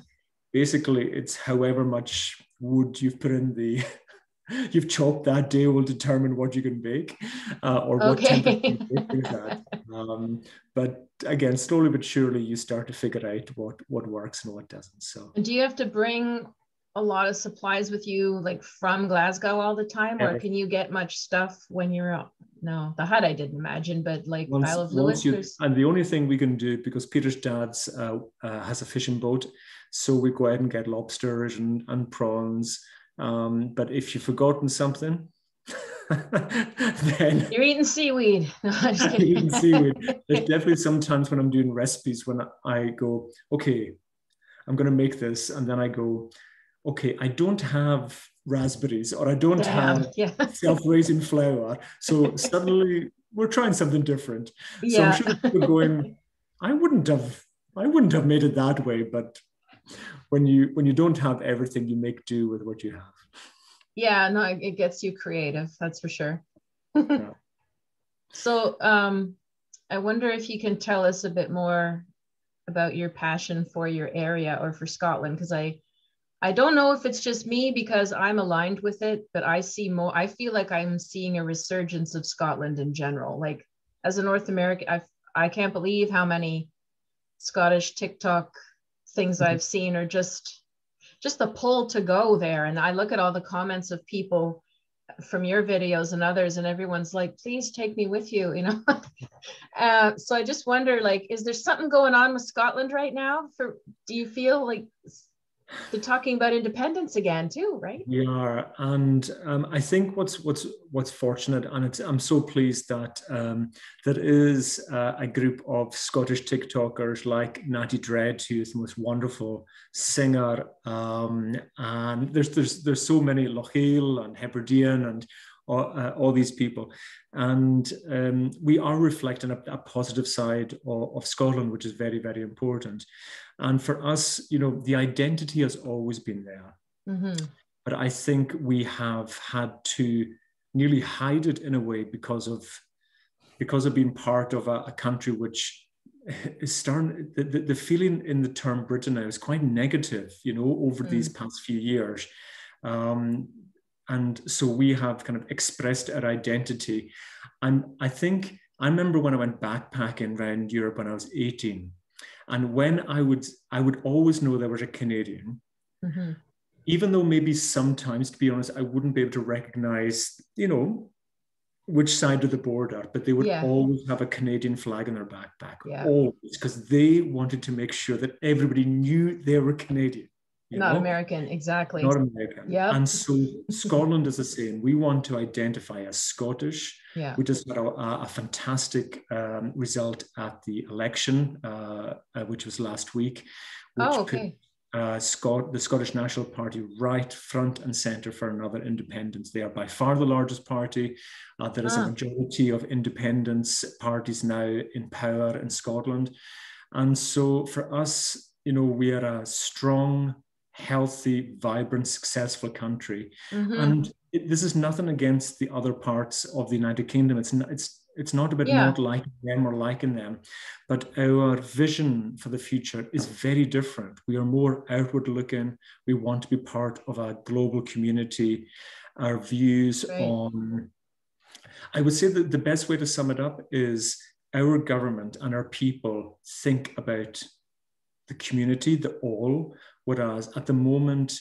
Basically, it's however much wood you've put in the you've chopped that day will determine what you can bake uh, or what okay. temperature you bake. Um, but again, slowly but surely, you start to figure out what what works and what doesn't. So, do you have to bring a lot of supplies with you like from Glasgow all the time or can you get much stuff when you're out? No, the hut I didn't imagine, but like once, Isle of Lewis. You, and the only thing we can do because Peter's dad's uh, uh, has a fishing boat, so we go out and get lobsters and, and prawns. Um, but if you've forgotten something, then you're eating seaweed. No, eating seaweed. There's definitely sometimes when I'm doing recipes when I go, okay, I'm going to make this, and then I go, okay, I don't have raspberries or I don't Damn, have yeah. self-raising flour. So suddenly we're trying something different. Yeah. So I'm sure people going, I wouldn't have, I wouldn't have made it that way. But when you when you don't have everything, you make do with what you have. Yeah, no, it gets you creative. That's for sure. yeah. So um, I wonder if you can tell us a bit more about your passion for your area or for Scotland, because I I don't know if it's just me because I'm aligned with it, but I see more, I feel like I'm seeing a resurgence of Scotland in general. Like as a North American, I, I can't believe how many Scottish TikTok things mm-hmm. I've seen are just, just the pull to go there. And I look at all the comments of people from your videos and others and everyone's like please take me with you you know uh, so i just wonder like is there something going on with scotland right now for do you feel like they're talking about independence again too, right? We are, and um, I think what's what's what's fortunate, and I'm so pleased that um, there is uh, a group of Scottish TikTokers like Natty Dread, who is the most wonderful singer, um, and there's there's there's so many Lochiel and Hebridean and all, uh, all these people. And um, we are reflecting a, a positive side of, of, Scotland, which is very, very important. And for us, you know, the identity has always been there. Mm-hmm. But I think we have had to nearly hide it in a way because of because of being part of a, a country which is starting the, the, feeling in the term Britain now is quite negative, you know, over mm. these past few years. Um, and so we have kind of expressed our identity. And I think I remember when I went backpacking around Europe when I was 18. And when I would I would always know there was a Canadian. Mm-hmm. Even though maybe sometimes, to be honest, I wouldn't be able to recognize, you know, which side of the border, but they would yeah. always have a Canadian flag in their backpack, yeah. always, because they wanted to make sure that everybody knew they were Canadian. Not know? American, exactly. Not American. Yeah. And so Scotland is the same. We want to identify as Scottish. Yeah. We just got a, a fantastic um, result at the election, uh, uh, which was last week. oh, okay. Put, uh, Scot- the Scottish National Party right front and centre for another independence. They are by far the largest party. Uh, there is ah. a majority of independence parties now in power in Scotland. And so for us, you know, we are a strong, healthy, vibrant, successful country. Mm-hmm. And it, this is nothing against the other parts of the United Kingdom. It's not, it's it's not about yeah. not liking them or liking them, but our vision for the future is very different. We are more outward looking. We want to be part of a global community. Our views right. on, I would say that the best way to sum it up is our government and our people think about the community, the all, whereas at the moment,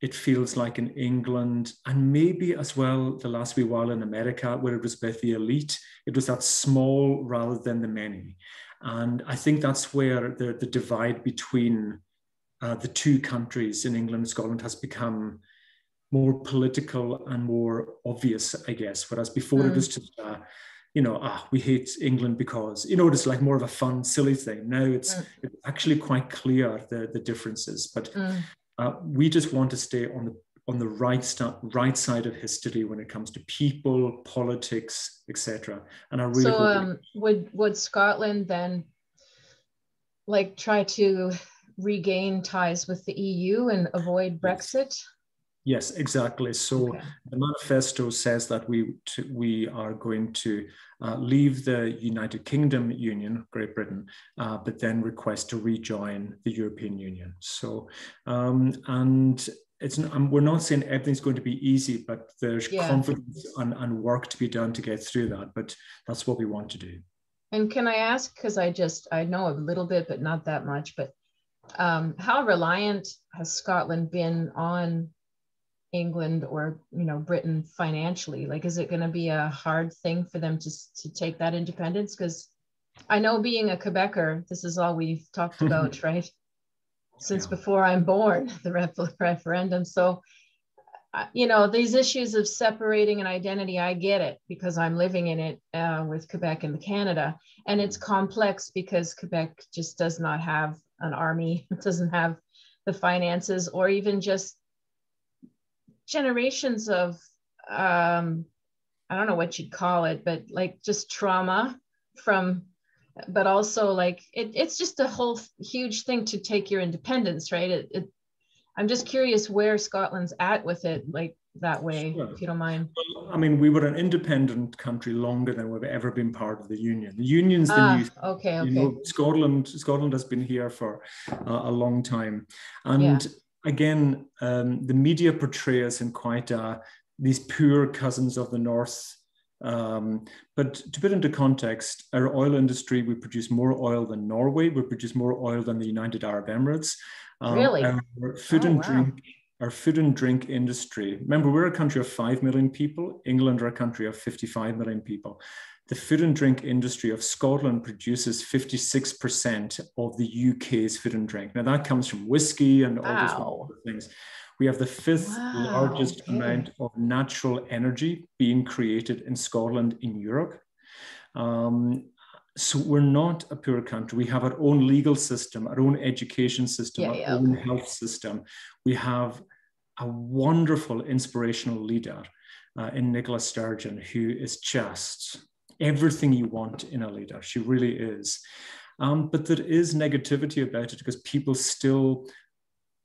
it feels like in England and maybe as well the last wee while in America, where it was about the elite, it was that small rather than the many. And I think that's where the, the divide between uh, the two countries in England and Scotland has become more political and more obvious, I guess. Whereas before mm. it was just, uh, you know, ah, we hate England because, you know, it's like more of a fun, silly thing. Now it's, mm. it's actually quite clear the, the differences. But mm. Uh, we just want to stay on the on the right st- right side of history when it comes to people, politics, etc. And I really so um, would would Scotland then like try to regain ties with the EU and avoid Brexit? Yes, exactly. So okay. the manifesto says that we to, we are going to uh, leave the United Kingdom Union, Great Britain, uh, but then request to rejoin the European Union. So um, and it's um, we're not saying everything's going to be easy, but there's yeah. confidence and, and work to be done to get through that. But that's what we want to do. And can I ask, because I just I know a little bit, but not that much, but um, how reliant has Scotland been on England or you know Britain financially? Like, is it going to be a hard thing for them to to take that independence? Because I know being a Quebecer, this is all we've talked about, right? Since yeah. before I'm born, the ref- referendum. So, you know, these issues of separating an identity, I get it because I'm living in it uh, with Quebec and the Canada, and it's complex because Quebec just does not have an army, doesn't have the finances, or even just generations of um, I don't know what you'd call it, but like just trauma from, but also like it, it's just a whole huge thing to take your independence, right? It, it, I'm just curious where Scotland's at with it, like that way, sure. if you don't mind. I mean, we were an independent country longer than we've ever been part of the union. The union's the ah, new. Okay, okay. You know, Scotland, Scotland has been here for uh, a long time, and yeah again, um, the media portray us in quite uh, these poor cousins of the North. Um, but to put into context, our oil industry, we produce more oil than Norway. We produce more oil than the United Arab Emirates. Um, really? Our food oh, and wow. drink, our food and drink industry. Remember, we're a country of five million people. England are a country of 55 million people the food and drink industry of Scotland produces 56% of the UK's food and drink. Now, that comes from whiskey and all wow. those things. We have the fifth wow, largest okay. amount of natural energy being created in Scotland in Europe. Um, so we're not a poor country. We have our own legal system, our own education system, yeah, our yeah, own okay. health system. We have a wonderful inspirational leader uh, in Nicola Sturgeon, who is just everything you want in a leader. She really is. Um, but there is negativity about it because people still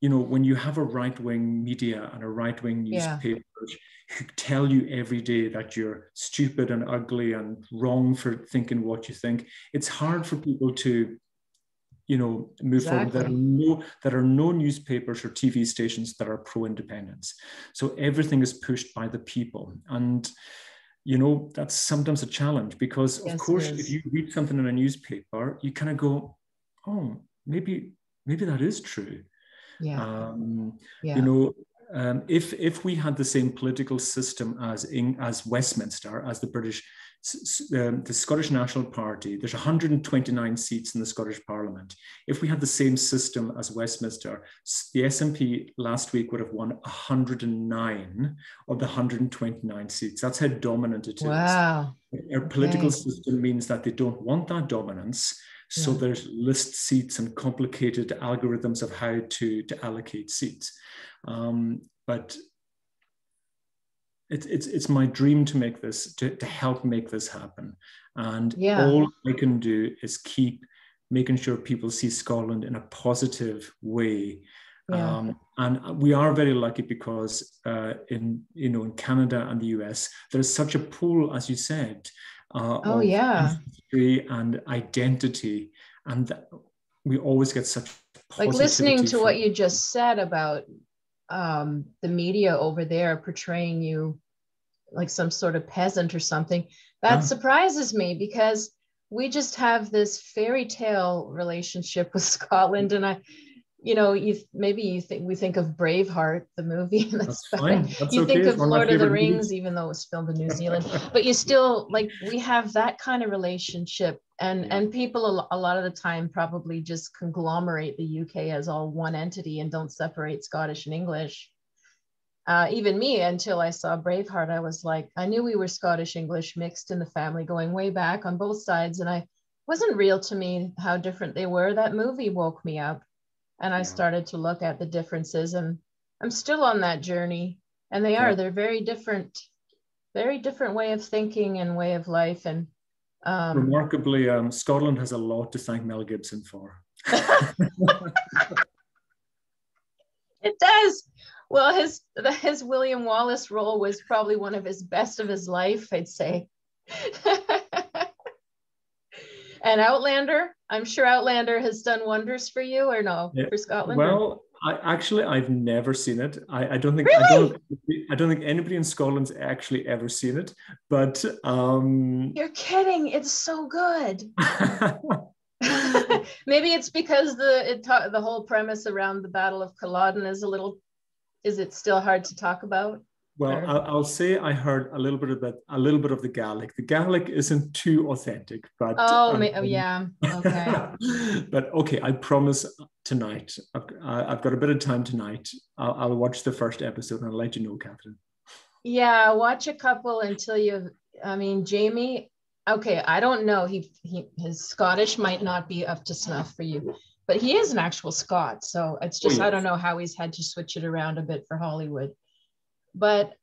you know, when you have a right wing media and a right wing newspaper yeah. who tell you every day that you're stupid and ugly and wrong for thinking what you think, it's hard for people to, you know, move exactly. forward. There are no there are no newspapers or TV stations that are pro independence. So everything is pushed by the people. And you know, that's sometimes a challenge because yes, of course if you read something in a newspaper, you kind of go, Oh, maybe, maybe that is true yeah. Um, yeah. You know, um, if if we had the same political system as in, as Westminster, as the British, um, the Scottish National Party, there's 129 seats in the Scottish Parliament. If we had the same system as Westminster, the SNP last week would have won 109 of the 129 seats. That's how dominant it is. Wow. Our political okay. system means that they don't want that dominance. So yeah. there's list seats and complicated algorithms of how to, to allocate seats. Um, but it's, it's, it's my dream to make this, to, to help make this happen. And yeah. all I can do is keep making sure people see Scotland in a positive way. Yeah. Um, and we are very lucky because uh, in you know in Canada and the US, there's such a pool, as you said, uh, oh yeah history and identity and we always get such like listening to from- what you just said about um, the media over there portraying you like some sort of peasant or something that yeah. surprises me because we just have this fairy tale relationship with Scotland and I you know, you maybe you think we think of Braveheart, the movie. That's, That's fine. That's you okay. think of Lord of the Rings, movies. even though it was filmed in New Zealand. but you still like we have that kind of relationship, and yeah. and people a lot of the time probably just conglomerate the UK as all one entity and don't separate Scottish and English. Uh, even me, until I saw Braveheart, I was like, I knew we were Scottish English mixed in the family, going way back on both sides, and I wasn't real to me how different they were. That movie woke me up and I started to look at the differences and I'm still on that journey. And they are yeah. they're very different very different way of thinking and way of life and um, remarkably um, Scotland has a lot to thank Mel Gibson for. It does. Well his his William Wallace role was probably one of his best of his life I'd say and Outlander I'm sure Outlander has done wonders for you, or no, yeah. for Scotland. Well, I actually I've never seen it. I, I don't think really? I don't I don't think anybody in Scotland's actually ever seen it. But um you're kidding! It's so good. Maybe it's because the it ta- the whole premise around the Battle of Culloden is a little. Is it still hard to talk about? Well, I'll, I'll, say I heard a little bit of that, a little bit of the Gaelic. The Gaelic isn't too authentic, but oh, um, oh yeah, okay. but okay, I promise tonight. I've, I've, got a bit of time tonight. I'll, I'll, watch the first episode and I'll let you know, Catharine. Yeah, watch a couple until you. I mean, Jamie. Okay, I don't know. He he his Scottish might not be up to snuff for you, but he is an actual Scot. So it's just oh, yes. I don't know how he's had to switch it around a bit for Hollywood but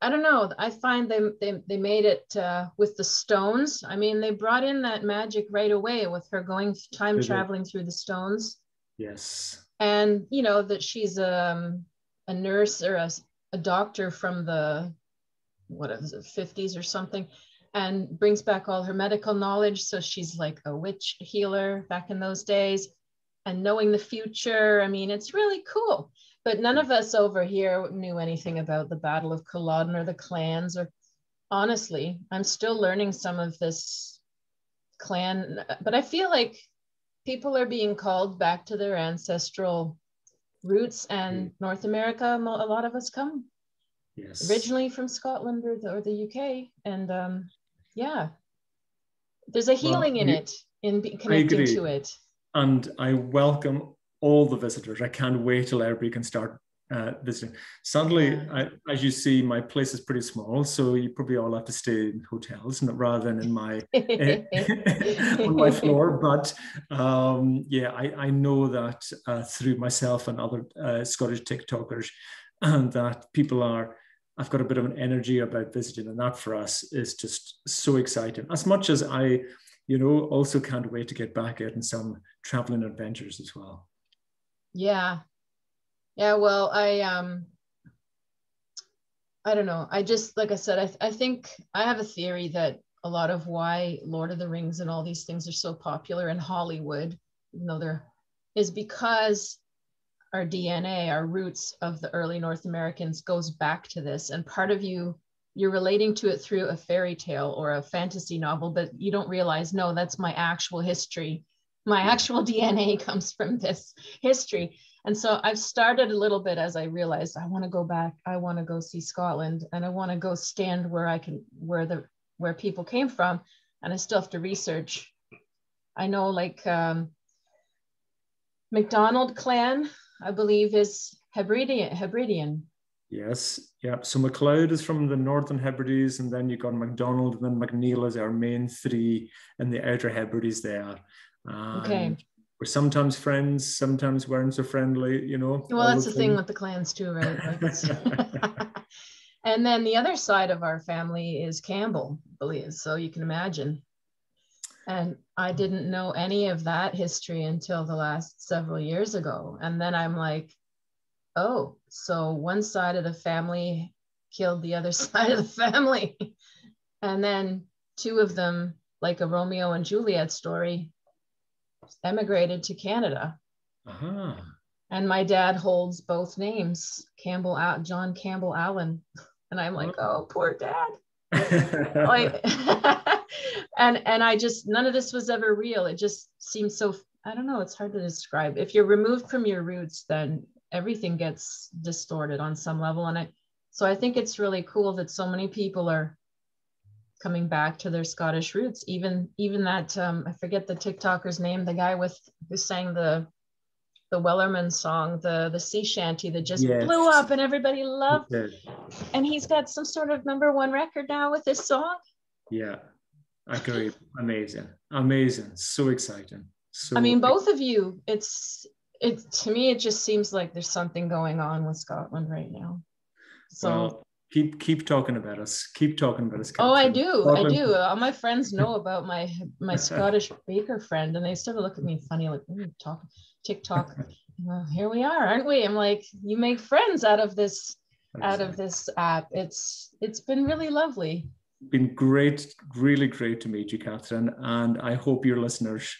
I don't know. I find they they, they made it uh, with the stones. I mean, they brought in that magic right away with her going time traveling through the stones. Yes. And you know that she's a um, a nurse or a, a doctor from the what is it, 50s or something, and brings back all her medical knowledge. So she's like a witch healer back in those days, and knowing the future. I mean, it's really cool but none of us over here knew anything about the Battle of Culloden or the clans. Or honestly, I'm still learning some of this clan, but I feel like people are being called back to their ancestral roots. And mm. North America, a lot of us come yes. originally from Scotland or the, or the UK, and um, yeah, there's a healing well, in it in connecting to it. And I welcome all the visitors. I can't wait till everybody can start uh, visiting. Sadly, I, as you see, my place is pretty small, so you probably all have to stay in hotels rather than in my on my floor. But um, yeah, I, I, know that uh, through myself and other uh, Scottish TikTokers, and that people are. I've got a bit of an energy about visiting, and that for us is just so exciting. As much as I, you know, also can't wait to get back out in some traveling adventures as well. Yeah. Yeah, well, I um I don't know. I just like I said, I I think I have a theory that a lot of why Lord of the Rings and all these things are so popular in Hollywood, even though they're is because our DNA, our roots of the early North Americans goes back to this. And part of you, you're relating to it through a fairy tale or a fantasy novel, but you don't realize, no, that's my actual history. My actual DNA comes from this history. And so I've started a little bit as I realized I want to go back, I want to go see Scotland and I want to go stand where I can, where the, where people came from. And I still have to research. I know like um, MacDonald clan, I believe, is Hebridean. Hebridean. Yes, yeah. So MacLeod is from the Northern Hebrides, and then you've got MacDonald, and then MacNeil is our main three in the Outer Hebrides there. And okay. We're sometimes friends, sometimes weren't so friendly, you know. Well, that's the thing with the clans too, right? Like and then the other side of our family is Campbell, believe. So you can imagine. And I didn't know any of that history until the last several years ago. And then I'm like, oh, so one side of the family killed the other side of the family. and then two of them, like a Romeo and Juliet story, emigrated to Canada. Uh-huh. And my dad holds both names, Campbell, John Campbell Allen. And I'm like, oh, poor dad. like, and and I just none of this was ever real. It just seems so I don't know, it's hard to describe. If you're removed from your roots, then everything gets distorted on some level. And I so I think it's really cool that so many people are coming back to their Scottish roots. Even even that um, I forget the TikToker's name, the guy with who sang the the Wellerman song, the the sea shanty that just yes. blew up and everybody loved. It. And he's got some sort of number one record now with this song. Yeah, agree. Amazing, amazing, so exciting. So I mean, both of you. It's it to me. It just seems like there's something going on with Scotland right now. So. Well, keep keep talking about us. Keep talking about us. Oh, I do. I do. All my friends know about my my Scottish baker friend, and they sort of look at me funny, like, "What are you? TikTok. well, here we are, aren't we? I'm like, you make friends out of this out of this app. It's it's been really lovely. Been great, really great to meet you, Catharine, and I hope your listeners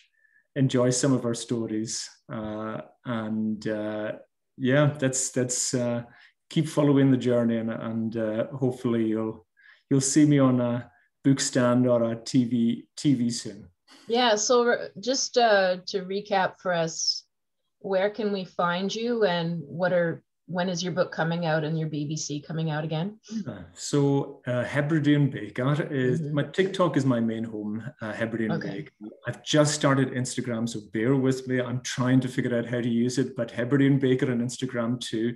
enjoy some of our stories. Uh, and uh, yeah, that's that's uh, keep following the journey, and, and uh, hopefully you'll you'll see me on a book stand or a TV TV soon. Yeah. So just uh, to recap for us, where can we find you and what are when is your book coming out and your BBC coming out again? So uh, Hebridean Baker is mm-hmm. my TikTok is my main home. Uh, Hebridean okay. Baker. I've just started Instagram, so bear with me. I'm trying to figure out how to use it, but Hebridean Baker on Instagram too.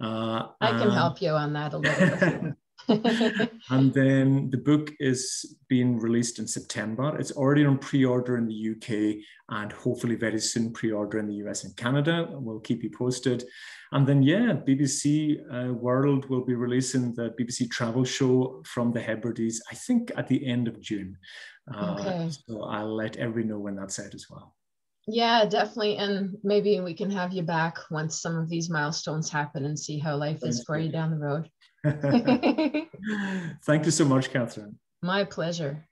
Uh, I can help you on that a little bit. and then the book is being released in September. It's already on pre-order in the UK and hopefully very soon pre-order in the US and Canada. We'll keep you posted. And then yeah, BBC uh, World will be releasing the BBC travel show from the Hebrides. I think at the end of June. Uh, okay. So I'll let everyone know when that's out as well. Yeah, definitely. And maybe we can have you back once some of these milestones happen and see how life is for you down the road. Thank you so much, Catharine. My pleasure.